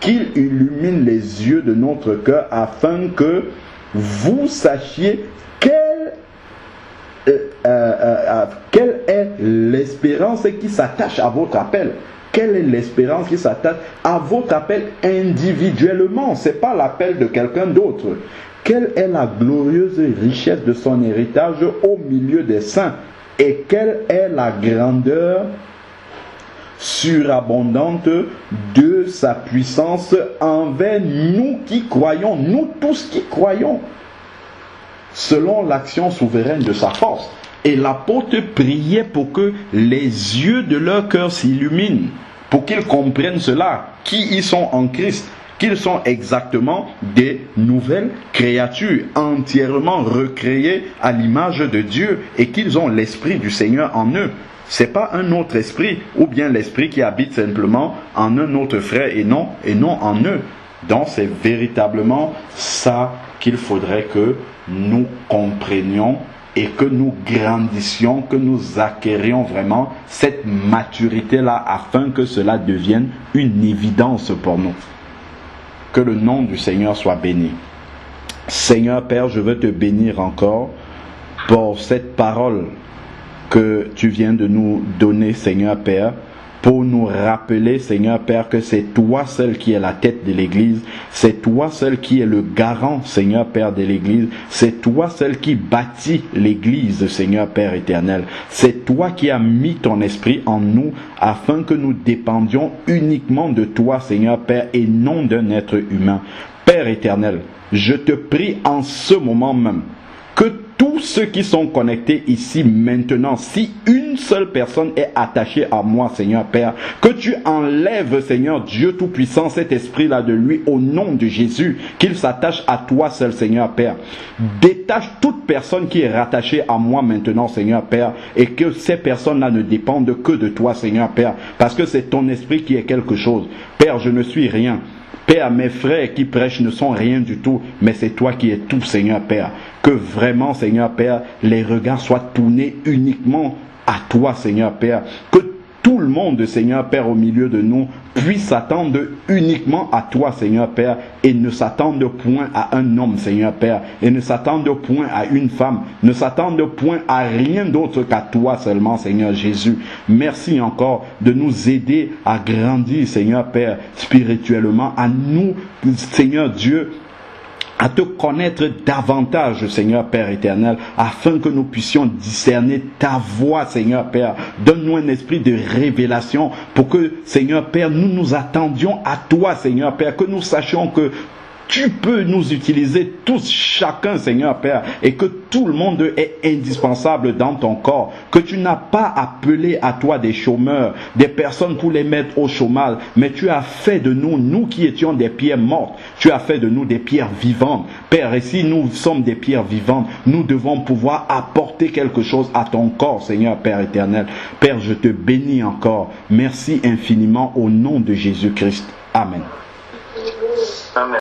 Qu'il illumine les yeux de notre cœur afin que vous sachiez quelle, euh, euh, euh, quelle est l'espérance qui s'attache à votre appel? Quelle est l'espérance qui s'attache à votre appel individuellement? Ce n'est pas l'appel de quelqu'un d'autre. Quelle est la glorieuse richesse de son héritage au milieu des saints? Et quelle est la grandeur surabondante de sa puissance envers nous qui croyons, nous tous qui croyons, selon l'action souveraine de sa force. Et l'apôtre priait pour que les yeux de leur cœur s'illuminent, pour qu'ils comprennent cela, qui ils sont en Christ, qu'ils sont exactement des nouvelles créatures, entièrement recréées à l'image de Dieu, et qu'ils ont l'Esprit du Seigneur en eux. C'est pas un autre esprit, ou bien l'esprit qui habite simplement en un autre frère et non, et non en eux. Donc c'est véritablement ça qu'il faudrait que nous comprenions et que nous grandissions, que nous acquérions vraiment cette maturité-là afin que cela devienne une évidence pour nous. Que le nom du Seigneur soit béni. Seigneur Père, je veux te bénir encore pour cette parole que tu viens de nous donner, Seigneur Père, pour nous rappeler, Seigneur Père, que c'est toi seul qui est la tête de l'Église, c'est toi seul qui est le garant, Seigneur Père de l'Église, c'est toi seul qui bâtit l'Église, Seigneur Père éternel, c'est toi qui as mis ton esprit en nous afin que nous dépendions uniquement de toi, Seigneur Père, et non d'un être humain. Père éternel, je te prie en ce moment même que tous ceux qui sont connectés ici maintenant, si une seule personne est attachée à moi, Seigneur Père, que tu enlèves, Seigneur Dieu Tout-Puissant, cet esprit-là de lui au nom de Jésus, qu'il s'attache à toi seul, Seigneur Père. Détache toute personne qui est rattachée à moi maintenant, Seigneur Père, et que ces personnes-là ne dépendent que de toi, Seigneur Père, parce que c'est ton esprit qui est quelque chose. Père, je ne suis rien. Père, mes frères qui prêchent ne sont rien du tout, mais c'est toi qui es tout, Seigneur Père. Que vraiment, Seigneur Père, les regards soient tournés uniquement à toi, Seigneur Père. Tout le monde, Seigneur Père, au milieu de nous, puisse s'attendre uniquement à toi, Seigneur Père, et ne s'attendre point à un homme, Seigneur Père, et ne s'attendre point à une femme, ne s'attendre point à rien d'autre qu'à toi seulement, Seigneur Jésus. Merci encore de nous aider à grandir, Seigneur Père, spirituellement, à nous, Seigneur Dieu, à te connaître davantage, Seigneur Père éternel, afin que nous puissions discerner ta voix, Seigneur Père. Donne-nous un esprit de révélation pour que, Seigneur Père, nous nous attendions à toi, Seigneur Père, que nous sachions que tu peux nous utiliser tous, chacun, Seigneur Père, et que tout le monde est indispensable dans ton corps, que tu n'as pas appelé à toi des chômeurs, des personnes pour les mettre au chômage, mais tu as fait de nous, nous qui étions des pierres mortes, tu as fait de nous des pierres vivantes. Père, et si nous sommes des pierres vivantes, nous devons pouvoir apporter quelque chose à ton corps, Seigneur Père éternel. Père, je te bénis encore. Merci infiniment au nom de Jésus-Christ. Amen. Amen.